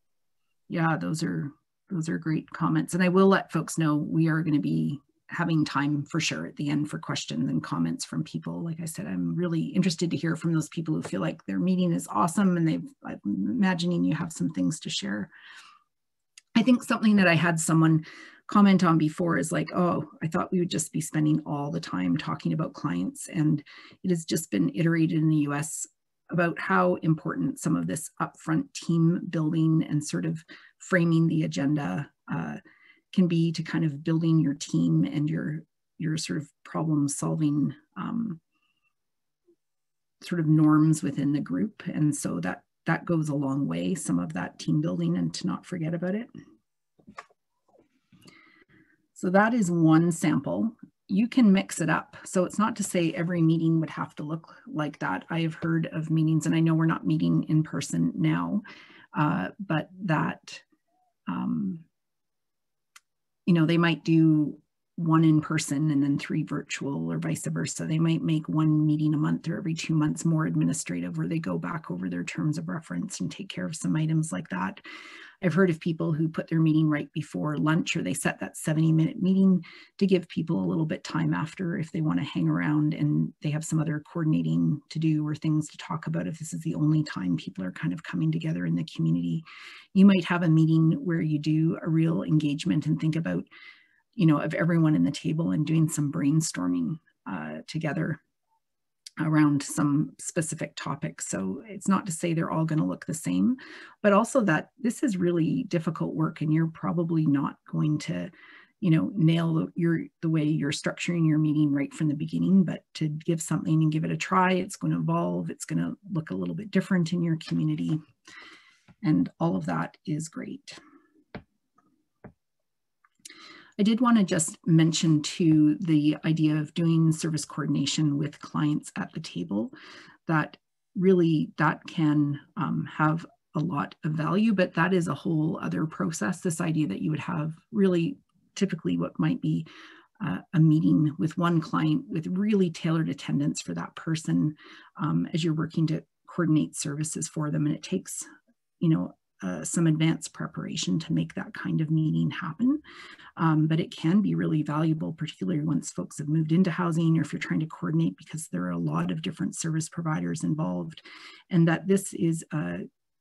Yeah, those are those are great comments. And I will let folks know we are going to be having time for sure at the end for questions and comments from people. Like I said, I'm really interested to hear from those people who feel like their meeting is awesome and they've, I'm imagining you have some things to share. I think something that I had someone comment on before is like, oh, I thought we would just be spending all the time talking about clients. And it has just been iterated in the US about how important some of this upfront team building and sort of framing the agenda uh, can be to kind of building your team and your your sort of problem solving um, sort of norms within the group. And so that that goes a long way, some of that team building and to not forget about it. So that is one sample. You can mix it up. So it's not to say every meeting would have to look like that. I have heard of meetings, and I know we're not meeting in person now, uh, but that, um, you know, they might do one in person and then three virtual or vice versa. They might make one meeting a month or every two months more administrative where they go back over their terms of reference and take care of some items like that. I've heard of people who put their meeting right before lunch or they set that 70 minute meeting to give people a little bit time after if they want to hang around and they have some other coordinating to do or things to talk about if this is the only time people are kind of coming together in the community. You might have a meeting where you do a real engagement and think about you know, of everyone in the table and doing some brainstorming uh, together around some specific topics. So it's not to say they're all going to look the same, but also that this is really difficult work and you're probably not going to, you know, nail your the way you're structuring your meeting right from the beginning, but to give something and give it a try, it's going to evolve, it's going to look a little bit different in your community. And all of that is great. I did want to just mention too the idea of doing service coordination with clients at the table that really that can um, have a lot of value, but that is a whole other process. This idea that you would have really typically what might be uh, a meeting with one client with really tailored attendance for that person um, as you're working to coordinate services for them. And it takes, you know, uh, some advanced preparation to make that kind of meeting happen. Um, but it can be really valuable, particularly once folks have moved into housing or if you're trying to coordinate because there are a lot of different service providers involved and that this is a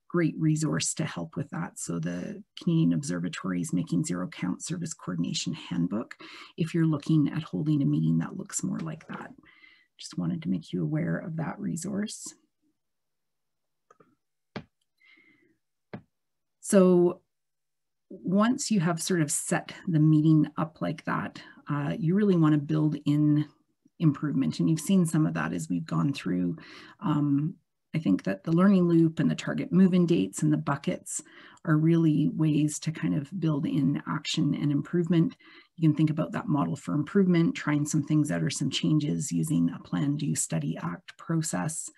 great resource to help with that. So the Canadian Observatory is making zero count service coordination handbook if you're looking at holding a meeting that looks more like that. Just wanted to make you aware of that resource. So once you have sort of set the meeting up like that, uh, you really want to build in improvement. And you've seen some of that as we've gone through. Um, I think that the learning loop and the target move-in dates and the buckets are really ways to kind of build in action and improvement. You can think about that model for improvement, trying some things out or some changes using a plan, do, study, act process.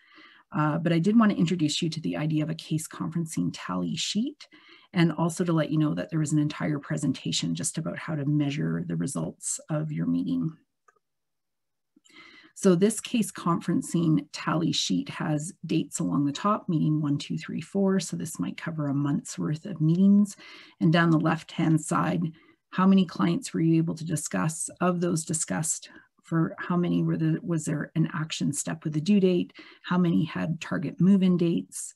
Uh, but I did want to introduce you to the idea of a case conferencing tally sheet and also to let you know that there was an entire presentation just about how to measure the results of your meeting. So this case conferencing tally sheet has dates along the top, meeting one, two, three, four. So this might cover a month's worth of meetings. And down the left-hand side, how many clients were you able to discuss? Of those discussed, for how many were the, was there an action step with a due date, how many had target move-in dates,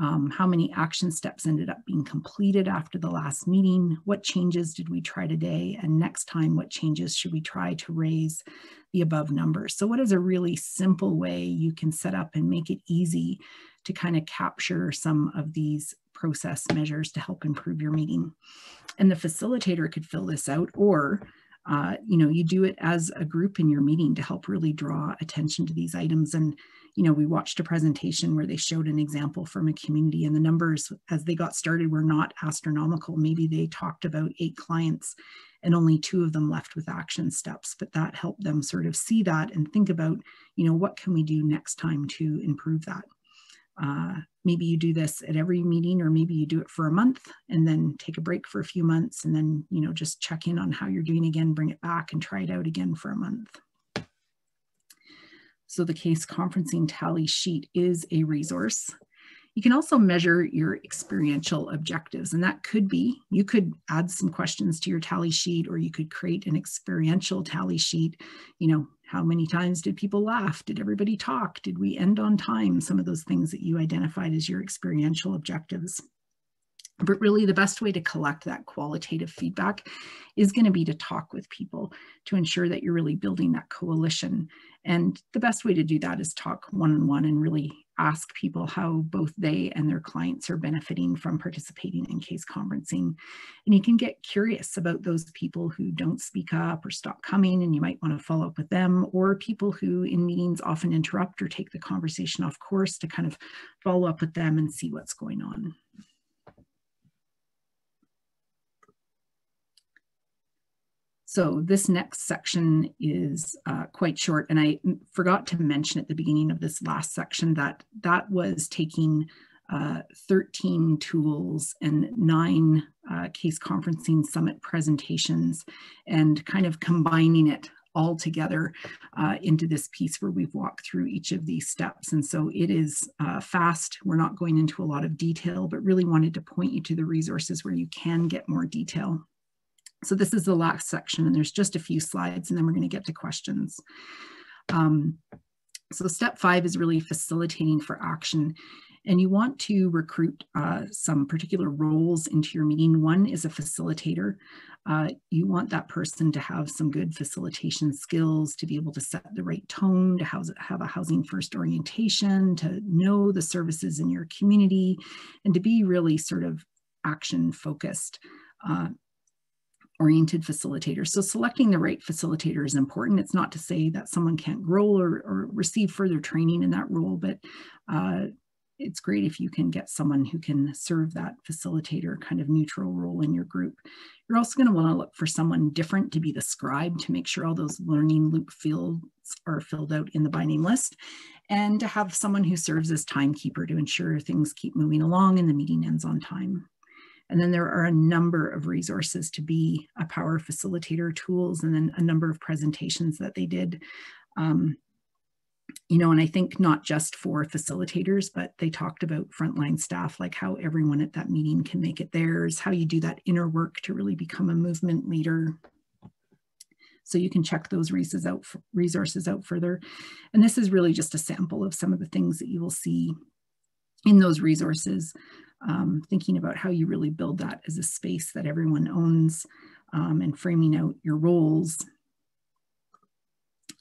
um, how many action steps ended up being completed after the last meeting, what changes did we try today, and next time what changes should we try to raise the above numbers. So what is a really simple way you can set up and make it easy to kind of capture some of these process measures to help improve your meeting. And the facilitator could fill this out or uh, you know, you do it as a group in your meeting to help really draw attention to these items. And, you know, we watched a presentation where they showed an example from a community and the numbers as they got started were not astronomical. Maybe they talked about eight clients and only two of them left with action steps, but that helped them sort of see that and think about, you know, what can we do next time to improve that? Uh, maybe you do this at every meeting or maybe you do it for a month and then take a break for a few months and then you know just check in on how you're doing again bring it back and try it out again for a month. So the case conferencing tally sheet is a resource you can also measure your experiential objectives, and that could be you could add some questions to your tally sheet, or you could create an experiential tally sheet. You know, how many times did people laugh? Did everybody talk? Did we end on time? Some of those things that you identified as your experiential objectives. But really the best way to collect that qualitative feedback is going to be to talk with people to ensure that you're really building that coalition. And the best way to do that is talk one-on-one and really ask people how both they and their clients are benefiting from participating in case conferencing. And you can get curious about those people who don't speak up or stop coming and you might want to follow up with them or people who in meetings often interrupt or take the conversation off course to kind of follow up with them and see what's going on. So this next section is uh, quite short, and I forgot to mention at the beginning of this last section that that was taking uh, 13 tools and nine uh, case conferencing summit presentations and kind of combining it all together uh, into this piece where we've walked through each of these steps. And so it is uh, fast. We're not going into a lot of detail, but really wanted to point you to the resources where you can get more detail. So this is the last section and there's just a few slides and then we're gonna get to questions. Um, so step five is really facilitating for action and you want to recruit uh, some particular roles into your meeting. One is a facilitator. Uh, you want that person to have some good facilitation skills, to be able to set the right tone, to house, have a housing first orientation, to know the services in your community, and to be really sort of action focused. Uh, oriented facilitator. So selecting the right facilitator is important. It's not to say that someone can't grow or, or receive further training in that role, but uh, it's great if you can get someone who can serve that facilitator kind of neutral role in your group. You're also going to want to look for someone different to be the scribe to make sure all those learning loop fields are filled out in the by name list and to have someone who serves as timekeeper to ensure things keep moving along and the meeting ends on time. And then there are a number of resources to be a power facilitator tools and then a number of presentations that they did. Um, you know, and I think not just for facilitators, but they talked about frontline staff, like how everyone at that meeting can make it theirs, how you do that inner work to really become a movement leader. So you can check those resources out, resources out further. And this is really just a sample of some of the things that you will see in those resources um, thinking about how you really build that as a space that everyone owns um, and framing out your roles.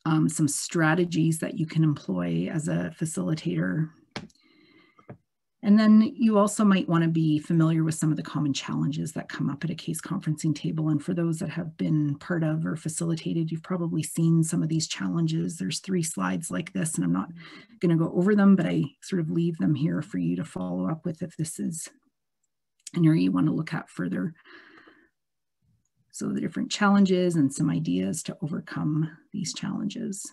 Um, some strategies that you can employ as a facilitator and then you also might want to be familiar with some of the common challenges that come up at a case conferencing table. And for those that have been part of or facilitated, you've probably seen some of these challenges. There's three slides like this, and I'm not going to go over them, but I sort of leave them here for you to follow up with if this is an area you want to look at further. So the different challenges and some ideas to overcome these challenges.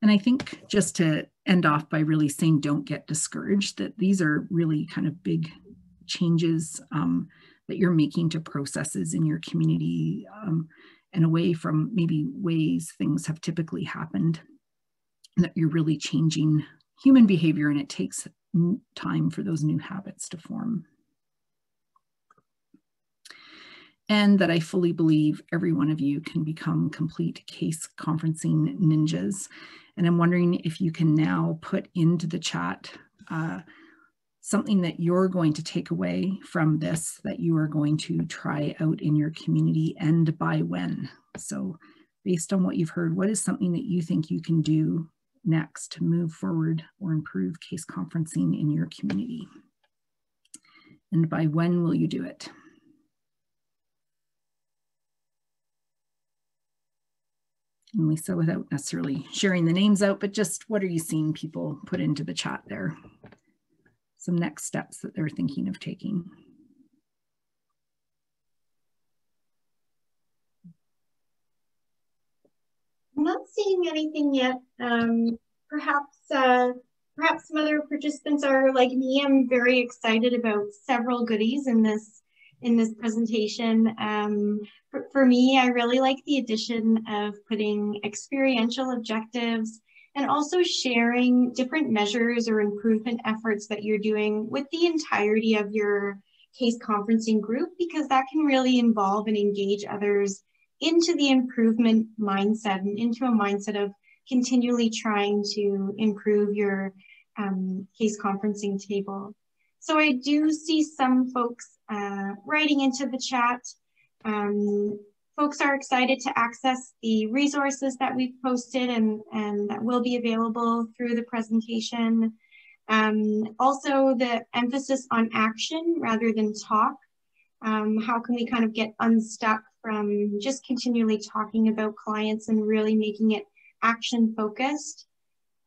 And I think just to end off by really saying don't get discouraged, that these are really kind of big changes um, that you're making to processes in your community um, and away from maybe ways things have typically happened, that you're really changing human behavior and it takes time for those new habits to form. And that I fully believe every one of you can become complete case conferencing ninjas. And I'm wondering if you can now put into the chat uh, something that you're going to take away from this that you are going to try out in your community and by when. So based on what you've heard, what is something that you think you can do next to move forward or improve case conferencing in your community? And by when will you do it? And Lisa, without necessarily sharing the names out, but just what are you seeing people put into the chat there? Some next steps that they're thinking of taking. I'm not seeing anything yet. Um, perhaps uh, perhaps some other participants are like me. I'm very excited about several goodies in this in this presentation. Um, for, me, I really like the addition of putting experiential objectives and also sharing different measures or improvement efforts that you're doing with the entirety of your case conferencing group, because that can really involve and engage others into the improvement mindset and into a mindset of continually trying to improve your um, case conferencing table. So I do see some folks uh, writing into the chat. Um, folks are excited to access the resources that we've posted and, and that will be available through the presentation. Um, also the emphasis on action rather than talk. Um, how can we kind of get unstuck from just continually talking about clients and really making it action focused.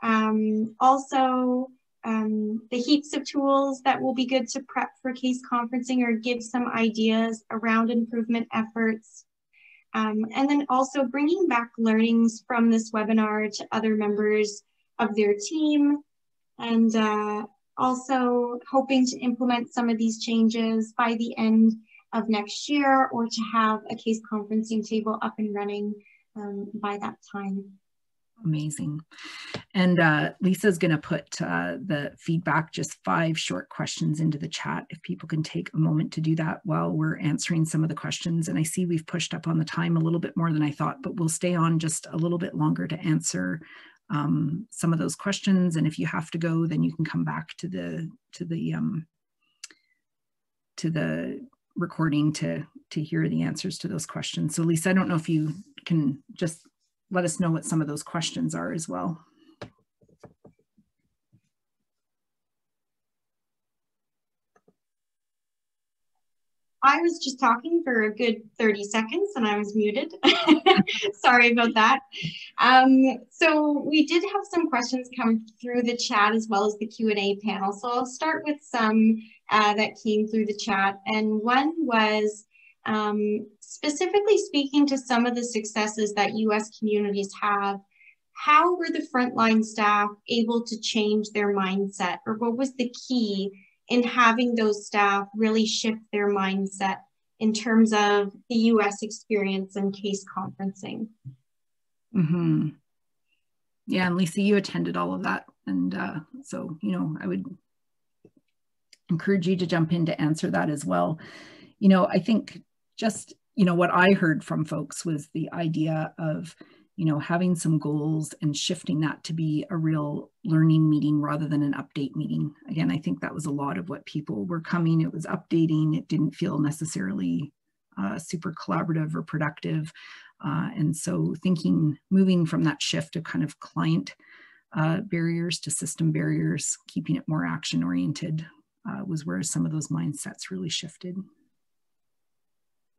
Um, also, um, the heaps of tools that will be good to prep for case conferencing or give some ideas around improvement efforts. Um, and then also bringing back learnings from this webinar to other members of their team and uh, also hoping to implement some of these changes by the end of next year or to have a case conferencing table up and running um, by that time. Amazing. And uh, Lisa's going to put uh, the feedback, just five short questions into the chat. If people can take a moment to do that while we're answering some of the questions. And I see we've pushed up on the time a little bit more than I thought, but we'll stay on just a little bit longer to answer um, some of those questions. And if you have to go, then you can come back to the to the um, to the recording to to hear the answers to those questions. So Lisa, I don't know if you can just let us know what some of those questions are as well. I was just talking for a good 30 seconds and I was muted. Sorry about that. Um, so we did have some questions come through the chat as well as the Q&A panel. So I'll start with some uh, that came through the chat. And one was um, specifically speaking to some of the successes that US communities have, how were the frontline staff able to change their mindset or what was the key in having those staff really shift their mindset in terms of the US experience and case conferencing. Mm-hmm. Yeah, and Lisa, you attended all of that. And uh, so, you know, I would encourage you to jump in to answer that as well. You know, I think just, you know, what I heard from folks was the idea of you know, having some goals and shifting that to be a real learning meeting rather than an update meeting. Again, I think that was a lot of what people were coming. It was updating. It didn't feel necessarily uh, super collaborative or productive. Uh, and so thinking, moving from that shift of kind of client uh, barriers to system barriers, keeping it more action oriented uh, was where some of those mindsets really shifted.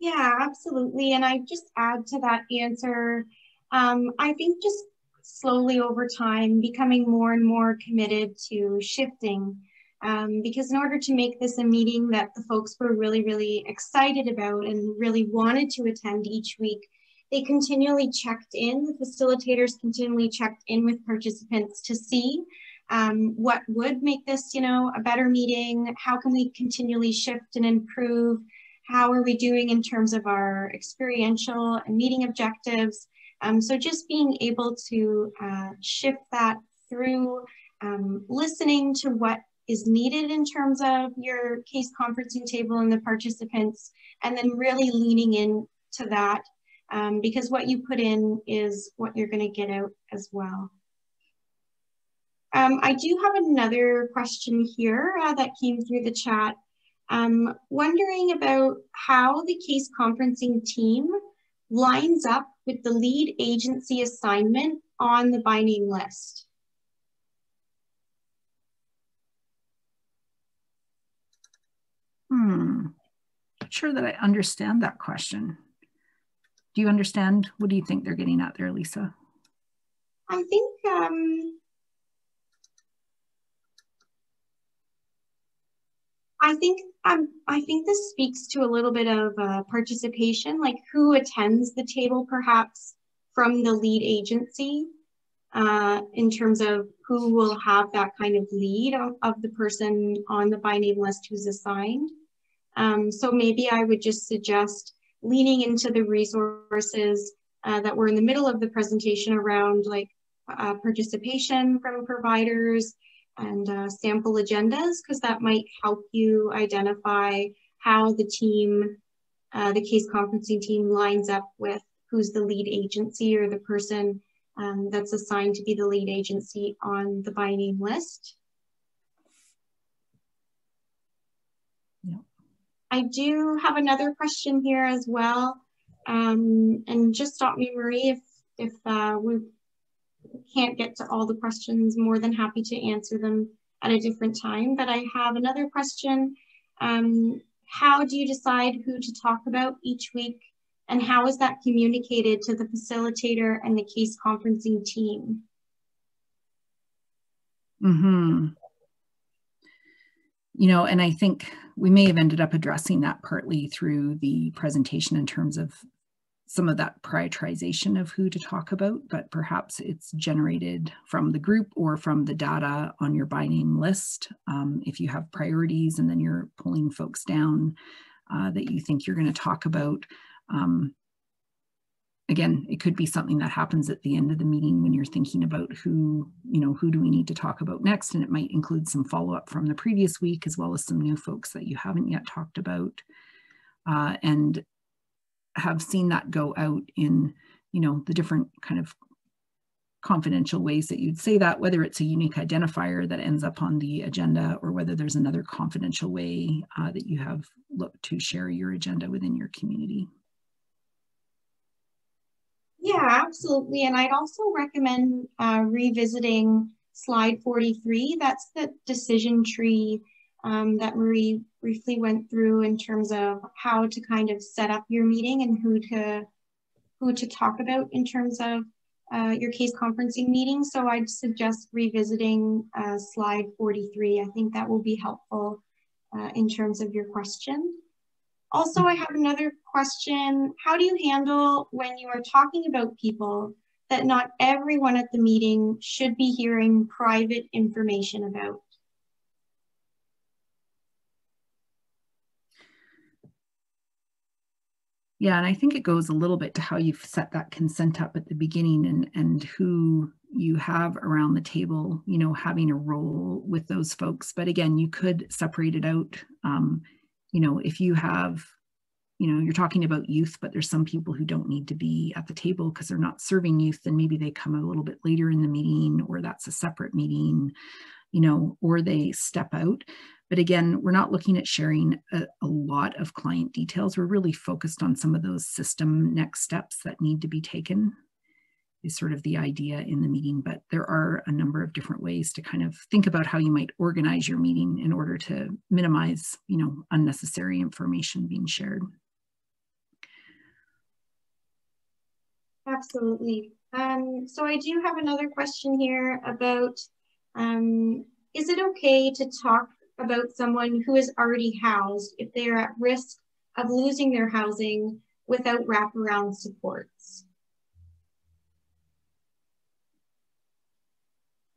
Yeah, absolutely. And I just add to that answer, um, I think just slowly over time becoming more and more committed to shifting um, because in order to make this a meeting that the folks were really, really excited about and really wanted to attend each week, they continually checked in, the facilitators continually checked in with participants to see um, what would make this, you know, a better meeting, how can we continually shift and improve, how are we doing in terms of our experiential and meeting objectives, um, so just being able to uh, shift that through um, listening to what is needed in terms of your case conferencing table and the participants, and then really leaning into that um, because what you put in is what you're going to get out as well. Um, I do have another question here uh, that came through the chat. Um, wondering about how the case conferencing team lines up with the lead agency assignment on the by name list. Hmm, not sure that I understand that question. Do you understand? What do you think they're getting at there, Lisa? I think um, I think um, I think this speaks to a little bit of uh, participation, like who attends the table, perhaps from the lead agency, uh, in terms of who will have that kind of lead of, of the person on the by name list who's assigned. Um, so maybe I would just suggest leaning into the resources uh, that were in the middle of the presentation around like uh, participation from providers, and uh, sample agendas because that might help you identify how the team, uh, the case conferencing team lines up with who's the lead agency or the person um, that's assigned to be the lead agency on the by name list. Yeah. I do have another question here as well. Um, and just stop me, Marie, if, if uh, we can't get to all the questions, more than happy to answer them at a different time. But I have another question. Um, how do you decide who to talk about each week? And how is that communicated to the facilitator and the case conferencing team? Hmm. You know, and I think we may have ended up addressing that partly through the presentation in terms of some of that prioritization of who to talk about, but perhaps it's generated from the group or from the data on your by name list. Um, if you have priorities and then you're pulling folks down uh, that you think you're going to talk about. Um, again, it could be something that happens at the end of the meeting when you're thinking about who, you know, who do we need to talk about next? And it might include some follow up from the previous week as well as some new folks that you haven't yet talked about. Uh, and have seen that go out in, you know, the different kind of confidential ways that you'd say that, whether it's a unique identifier that ends up on the agenda or whether there's another confidential way uh, that you have looked to share your agenda within your community. Yeah, absolutely. And I'd also recommend uh, revisiting slide 43. That's the decision tree um, that Marie briefly went through in terms of how to kind of set up your meeting and who to who to talk about in terms of uh, your case conferencing meeting. So I'd suggest revisiting uh, slide 43. I think that will be helpful uh, in terms of your question. Also, I have another question. How do you handle when you are talking about people that not everyone at the meeting should be hearing private information about? Yeah, and I think it goes a little bit to how you've set that consent up at the beginning and, and who you have around the table, you know, having a role with those folks. But again, you could separate it out. Um, you know, if you have, you know, you're talking about youth, but there's some people who don't need to be at the table because they're not serving youth, then maybe they come a little bit later in the meeting or that's a separate meeting, you know, or they step out. But again, we're not looking at sharing a, a, lot of client details. We're really focused on some of those system next steps that need to be taken is sort of the idea in the meeting, but there are a number of different ways to kind of think about how you might organize your meeting in order to minimize, you know, unnecessary information being shared. Absolutely. Um, so I do have another question here about, um, is it okay to talk about someone who is already housed if they are at risk of losing their housing without wraparound supports.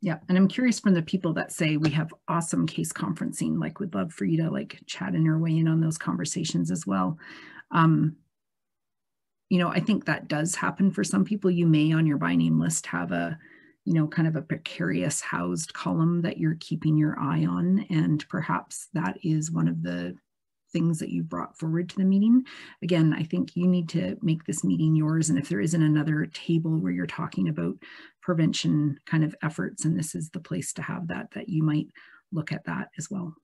Yeah, and I'm curious from the people that say we have awesome case conferencing, like we'd love for you to like chat in or weigh in on those conversations as well. Um, you know, I think that does happen for some people. You may on your by name list have a you know, kind of a precarious housed column that you're keeping your eye on. And perhaps that is one of the things that you brought forward to the meeting. Again, I think you need to make this meeting yours. And if there isn't another table where you're talking about prevention kind of efforts, and this is the place to have that, that you might look at that as well.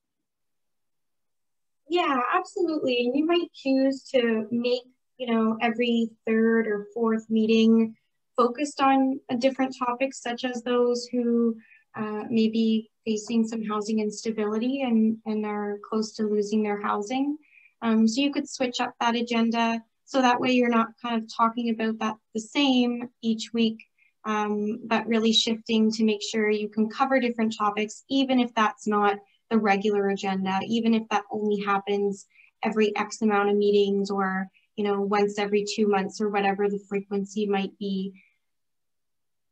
Yeah, absolutely. And you might choose to make, you know, every third or fourth meeting focused on a different topics, such as those who uh, may be facing some housing instability and, and are close to losing their housing. Um, so you could switch up that agenda so that way you're not kind of talking about that the same each week, um, but really shifting to make sure you can cover different topics, even if that's not the regular agenda, even if that only happens every X amount of meetings or you know, once every two months or whatever the frequency might be.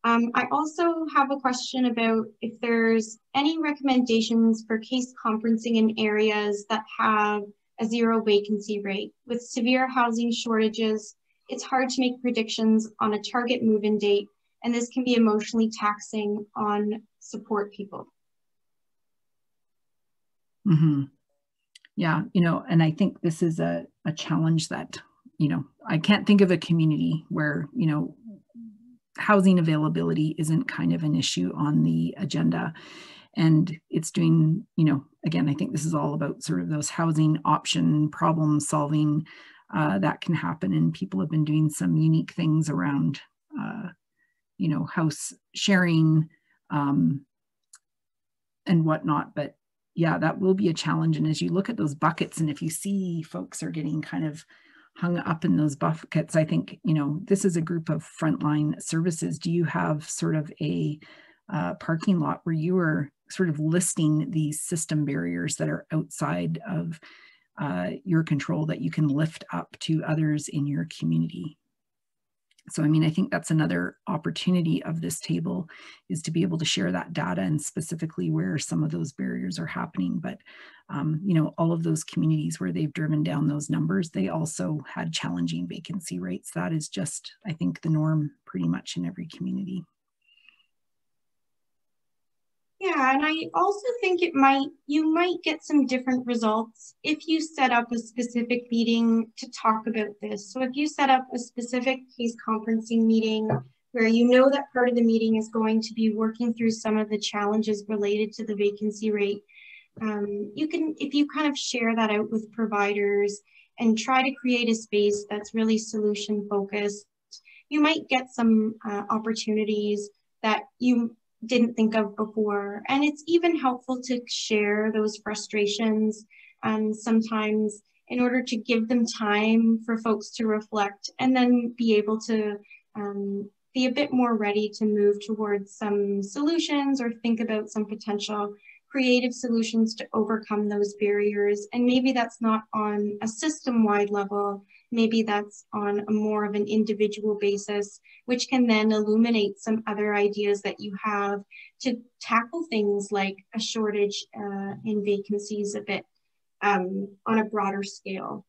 Um, I also have a question about if there's any recommendations for case conferencing in areas that have a zero vacancy rate. With severe housing shortages, it's hard to make predictions on a target move-in date, and this can be emotionally taxing on support people. Mm-hmm. Yeah, you know, and I think this is a, a challenge that you know, I can't think of a community where, you know, housing availability isn't kind of an issue on the agenda. And it's doing, you know, again, I think this is all about sort of those housing option problem solving uh, that can happen. And people have been doing some unique things around, uh, you know, house sharing um, and whatnot. But yeah, that will be a challenge. And as you look at those buckets, and if you see folks are getting kind of hung up in those buckets, I think, you know, this is a group of frontline services. Do you have sort of a uh, parking lot where you are sort of listing these system barriers that are outside of uh, your control that you can lift up to others in your community. So, I mean, I think that's another opportunity of this table is to be able to share that data and specifically where some of those barriers are happening. But, um, you know, all of those communities where they've driven down those numbers, they also had challenging vacancy rates. That is just, I think, the norm pretty much in every community. Yeah, and I also think it might, you might get some different results if you set up a specific meeting to talk about this. So if you set up a specific case conferencing meeting where you know that part of the meeting is going to be working through some of the challenges related to the vacancy rate, um, you can, if you kind of share that out with providers and try to create a space that's really solution focused, you might get some uh, opportunities that you didn't think of before. And it's even helpful to share those frustrations um, sometimes in order to give them time for folks to reflect and then be able to um, be a bit more ready to move towards some solutions or think about some potential creative solutions to overcome those barriers. And maybe that's not on a system wide level, maybe that's on a more of an individual basis, which can then illuminate some other ideas that you have to tackle things like a shortage uh, in vacancies a bit um, on a broader scale.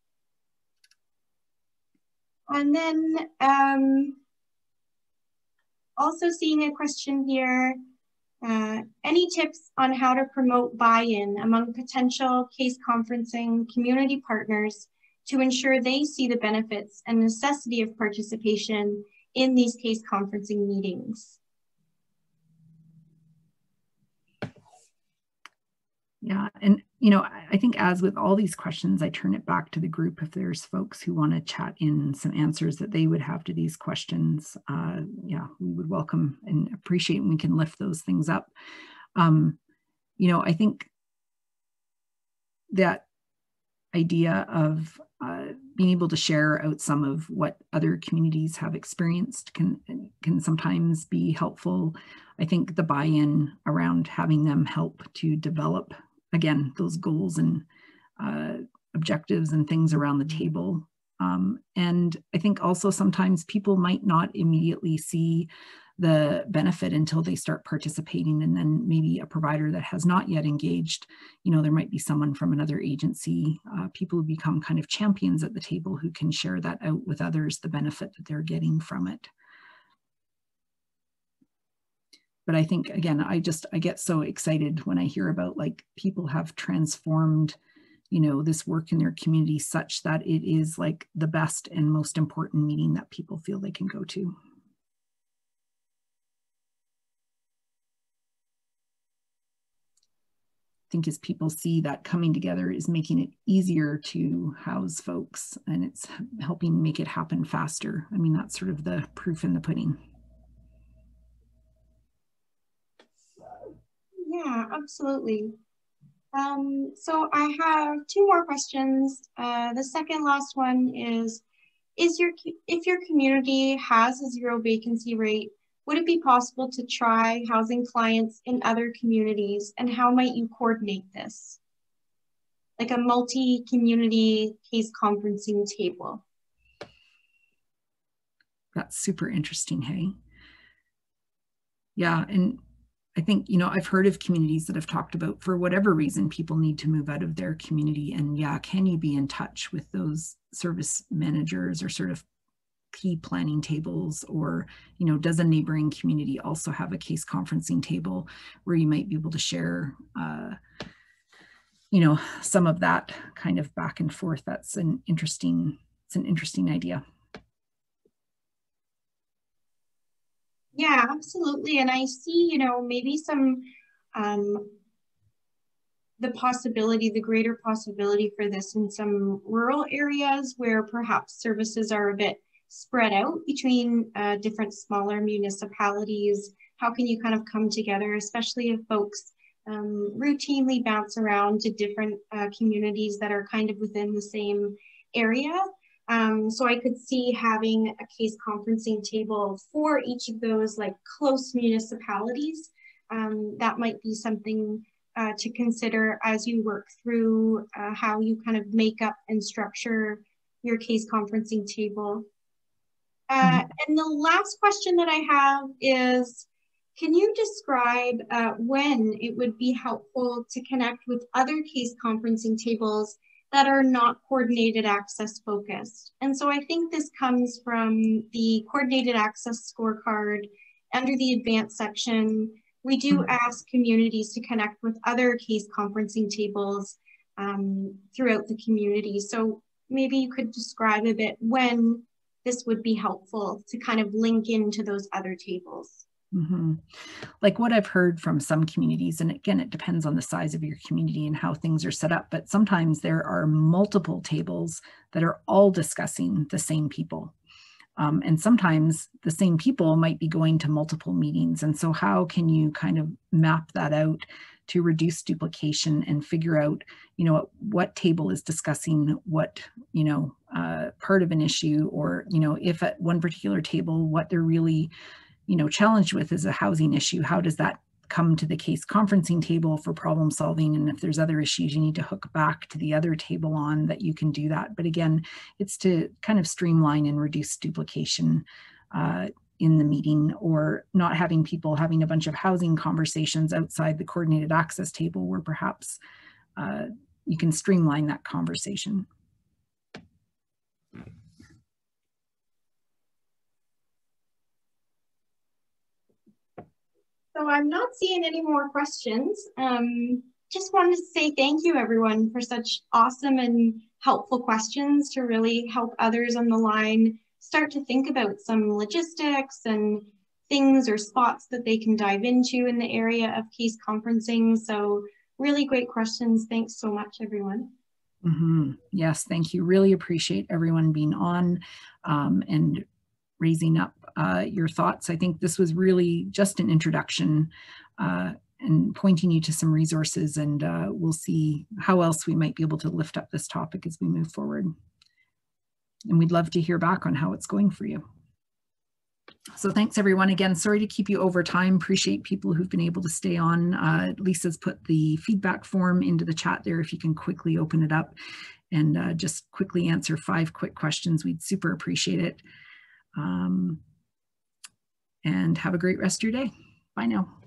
And then um, also seeing a question here, uh, any tips on how to promote buy-in among potential case conferencing community partners to ensure they see the benefits and necessity of participation in these case conferencing meetings. Yeah, and you know, I think as with all these questions, I turn it back to the group if there's folks who want to chat in some answers that they would have to these questions. Uh, yeah, we would welcome and appreciate, and we can lift those things up. Um, you know, I think that idea of uh, being able to share out some of what other communities have experienced can can sometimes be helpful. I think the buy-in around having them help to develop again those goals and uh, objectives and things around the table. Um, and I think also sometimes people might not immediately see the benefit until they start participating and then maybe a provider that has not yet engaged you know there might be someone from another agency uh, people who become kind of champions at the table who can share that out with others the benefit that they're getting from it. But i think again i just i get so excited when i hear about like people have transformed you know this work in their community such that it is like the best and most important meeting that people feel they can go to think as people see that coming together is making it easier to house folks and it's helping make it happen faster. I mean, that's sort of the proof in the pudding. Yeah, absolutely. Um, so I have two more questions. Uh, the second last one is, is your if your community has a zero vacancy rate, would it be possible to try housing clients in other communities and how might you coordinate this? Like a multi-community case conferencing table. That's super interesting, hey? Yeah, and I think, you know, I've heard of communities that have talked about for whatever reason, people need to move out of their community. And yeah, can you be in touch with those service managers or sort of planning tables or you know does a neighboring community also have a case conferencing table where you might be able to share uh, you know some of that kind of back and forth? That's an interesting it's an interesting idea. Yeah absolutely. And i see you know maybe some um, the possibility, the greater possibility for this in some rural areas where perhaps services are a bit spread out between uh, different smaller municipalities? How can you kind of come together, especially if folks um, routinely bounce around to different uh, communities that are kind of within the same area? Um, so I could see having a case conferencing table for each of those like close municipalities. Um, that might be something uh, to consider as you work through uh, how you kind of make up and structure your case conferencing table. Uh, mm-hmm. And the last question that I have is, can you describe uh, when it would be helpful to connect with other case conferencing tables that are not coordinated access focused? And so I think this comes from the coordinated access scorecard under the advanced section we do hmm. ask communities to connect with other case conferencing tables um, throughout the community. So maybe you could describe a bit when this would be helpful to kind of link into those other tables. Mm-hmm. Like what I've heard from some communities, and again, it depends on the size of your community and how things are set up, but sometimes there are multiple tables that are all discussing the same people. Um, and sometimes the same people might be going to multiple meetings. And so how can you kind of map that out to reduce duplication and figure out, you know, what table is discussing what, you know, uh, part of an issue or, you know, if at one particular table, what they're really, you know, challenged with is a housing issue, how does that come to the case conferencing table for problem solving. And if there's other issues, you need to hook back to the other table on that you can do that. But again, it's to kind of streamline and reduce duplication uh, in the meeting or not having people having a bunch of housing conversations outside the coordinated access table where perhaps uh, you can streamline that conversation. So I'm not seeing any more questions. Um, just wanted to say thank you everyone for such awesome and helpful questions to really help others on the line start to think about some logistics and things or spots that they can dive into in the area of case conferencing. So really great questions. Thanks so much, everyone. Mm -hmm. Yes, thank you. Really appreciate everyone being on um, and raising up uh, your thoughts. I think this was really just an introduction uh, and pointing you to some resources and uh, we'll see how else we might be able to lift up this topic as we move forward. And we'd love to hear back on how it's going for you. So thanks everyone again. Sorry to keep you over time. Appreciate people who've been able to stay on. Uh, Lisa's put the feedback form into the chat there if you can quickly open it up and uh, just quickly answer five quick questions. We'd super appreciate it. Um, and have a great rest of your day. Bye now.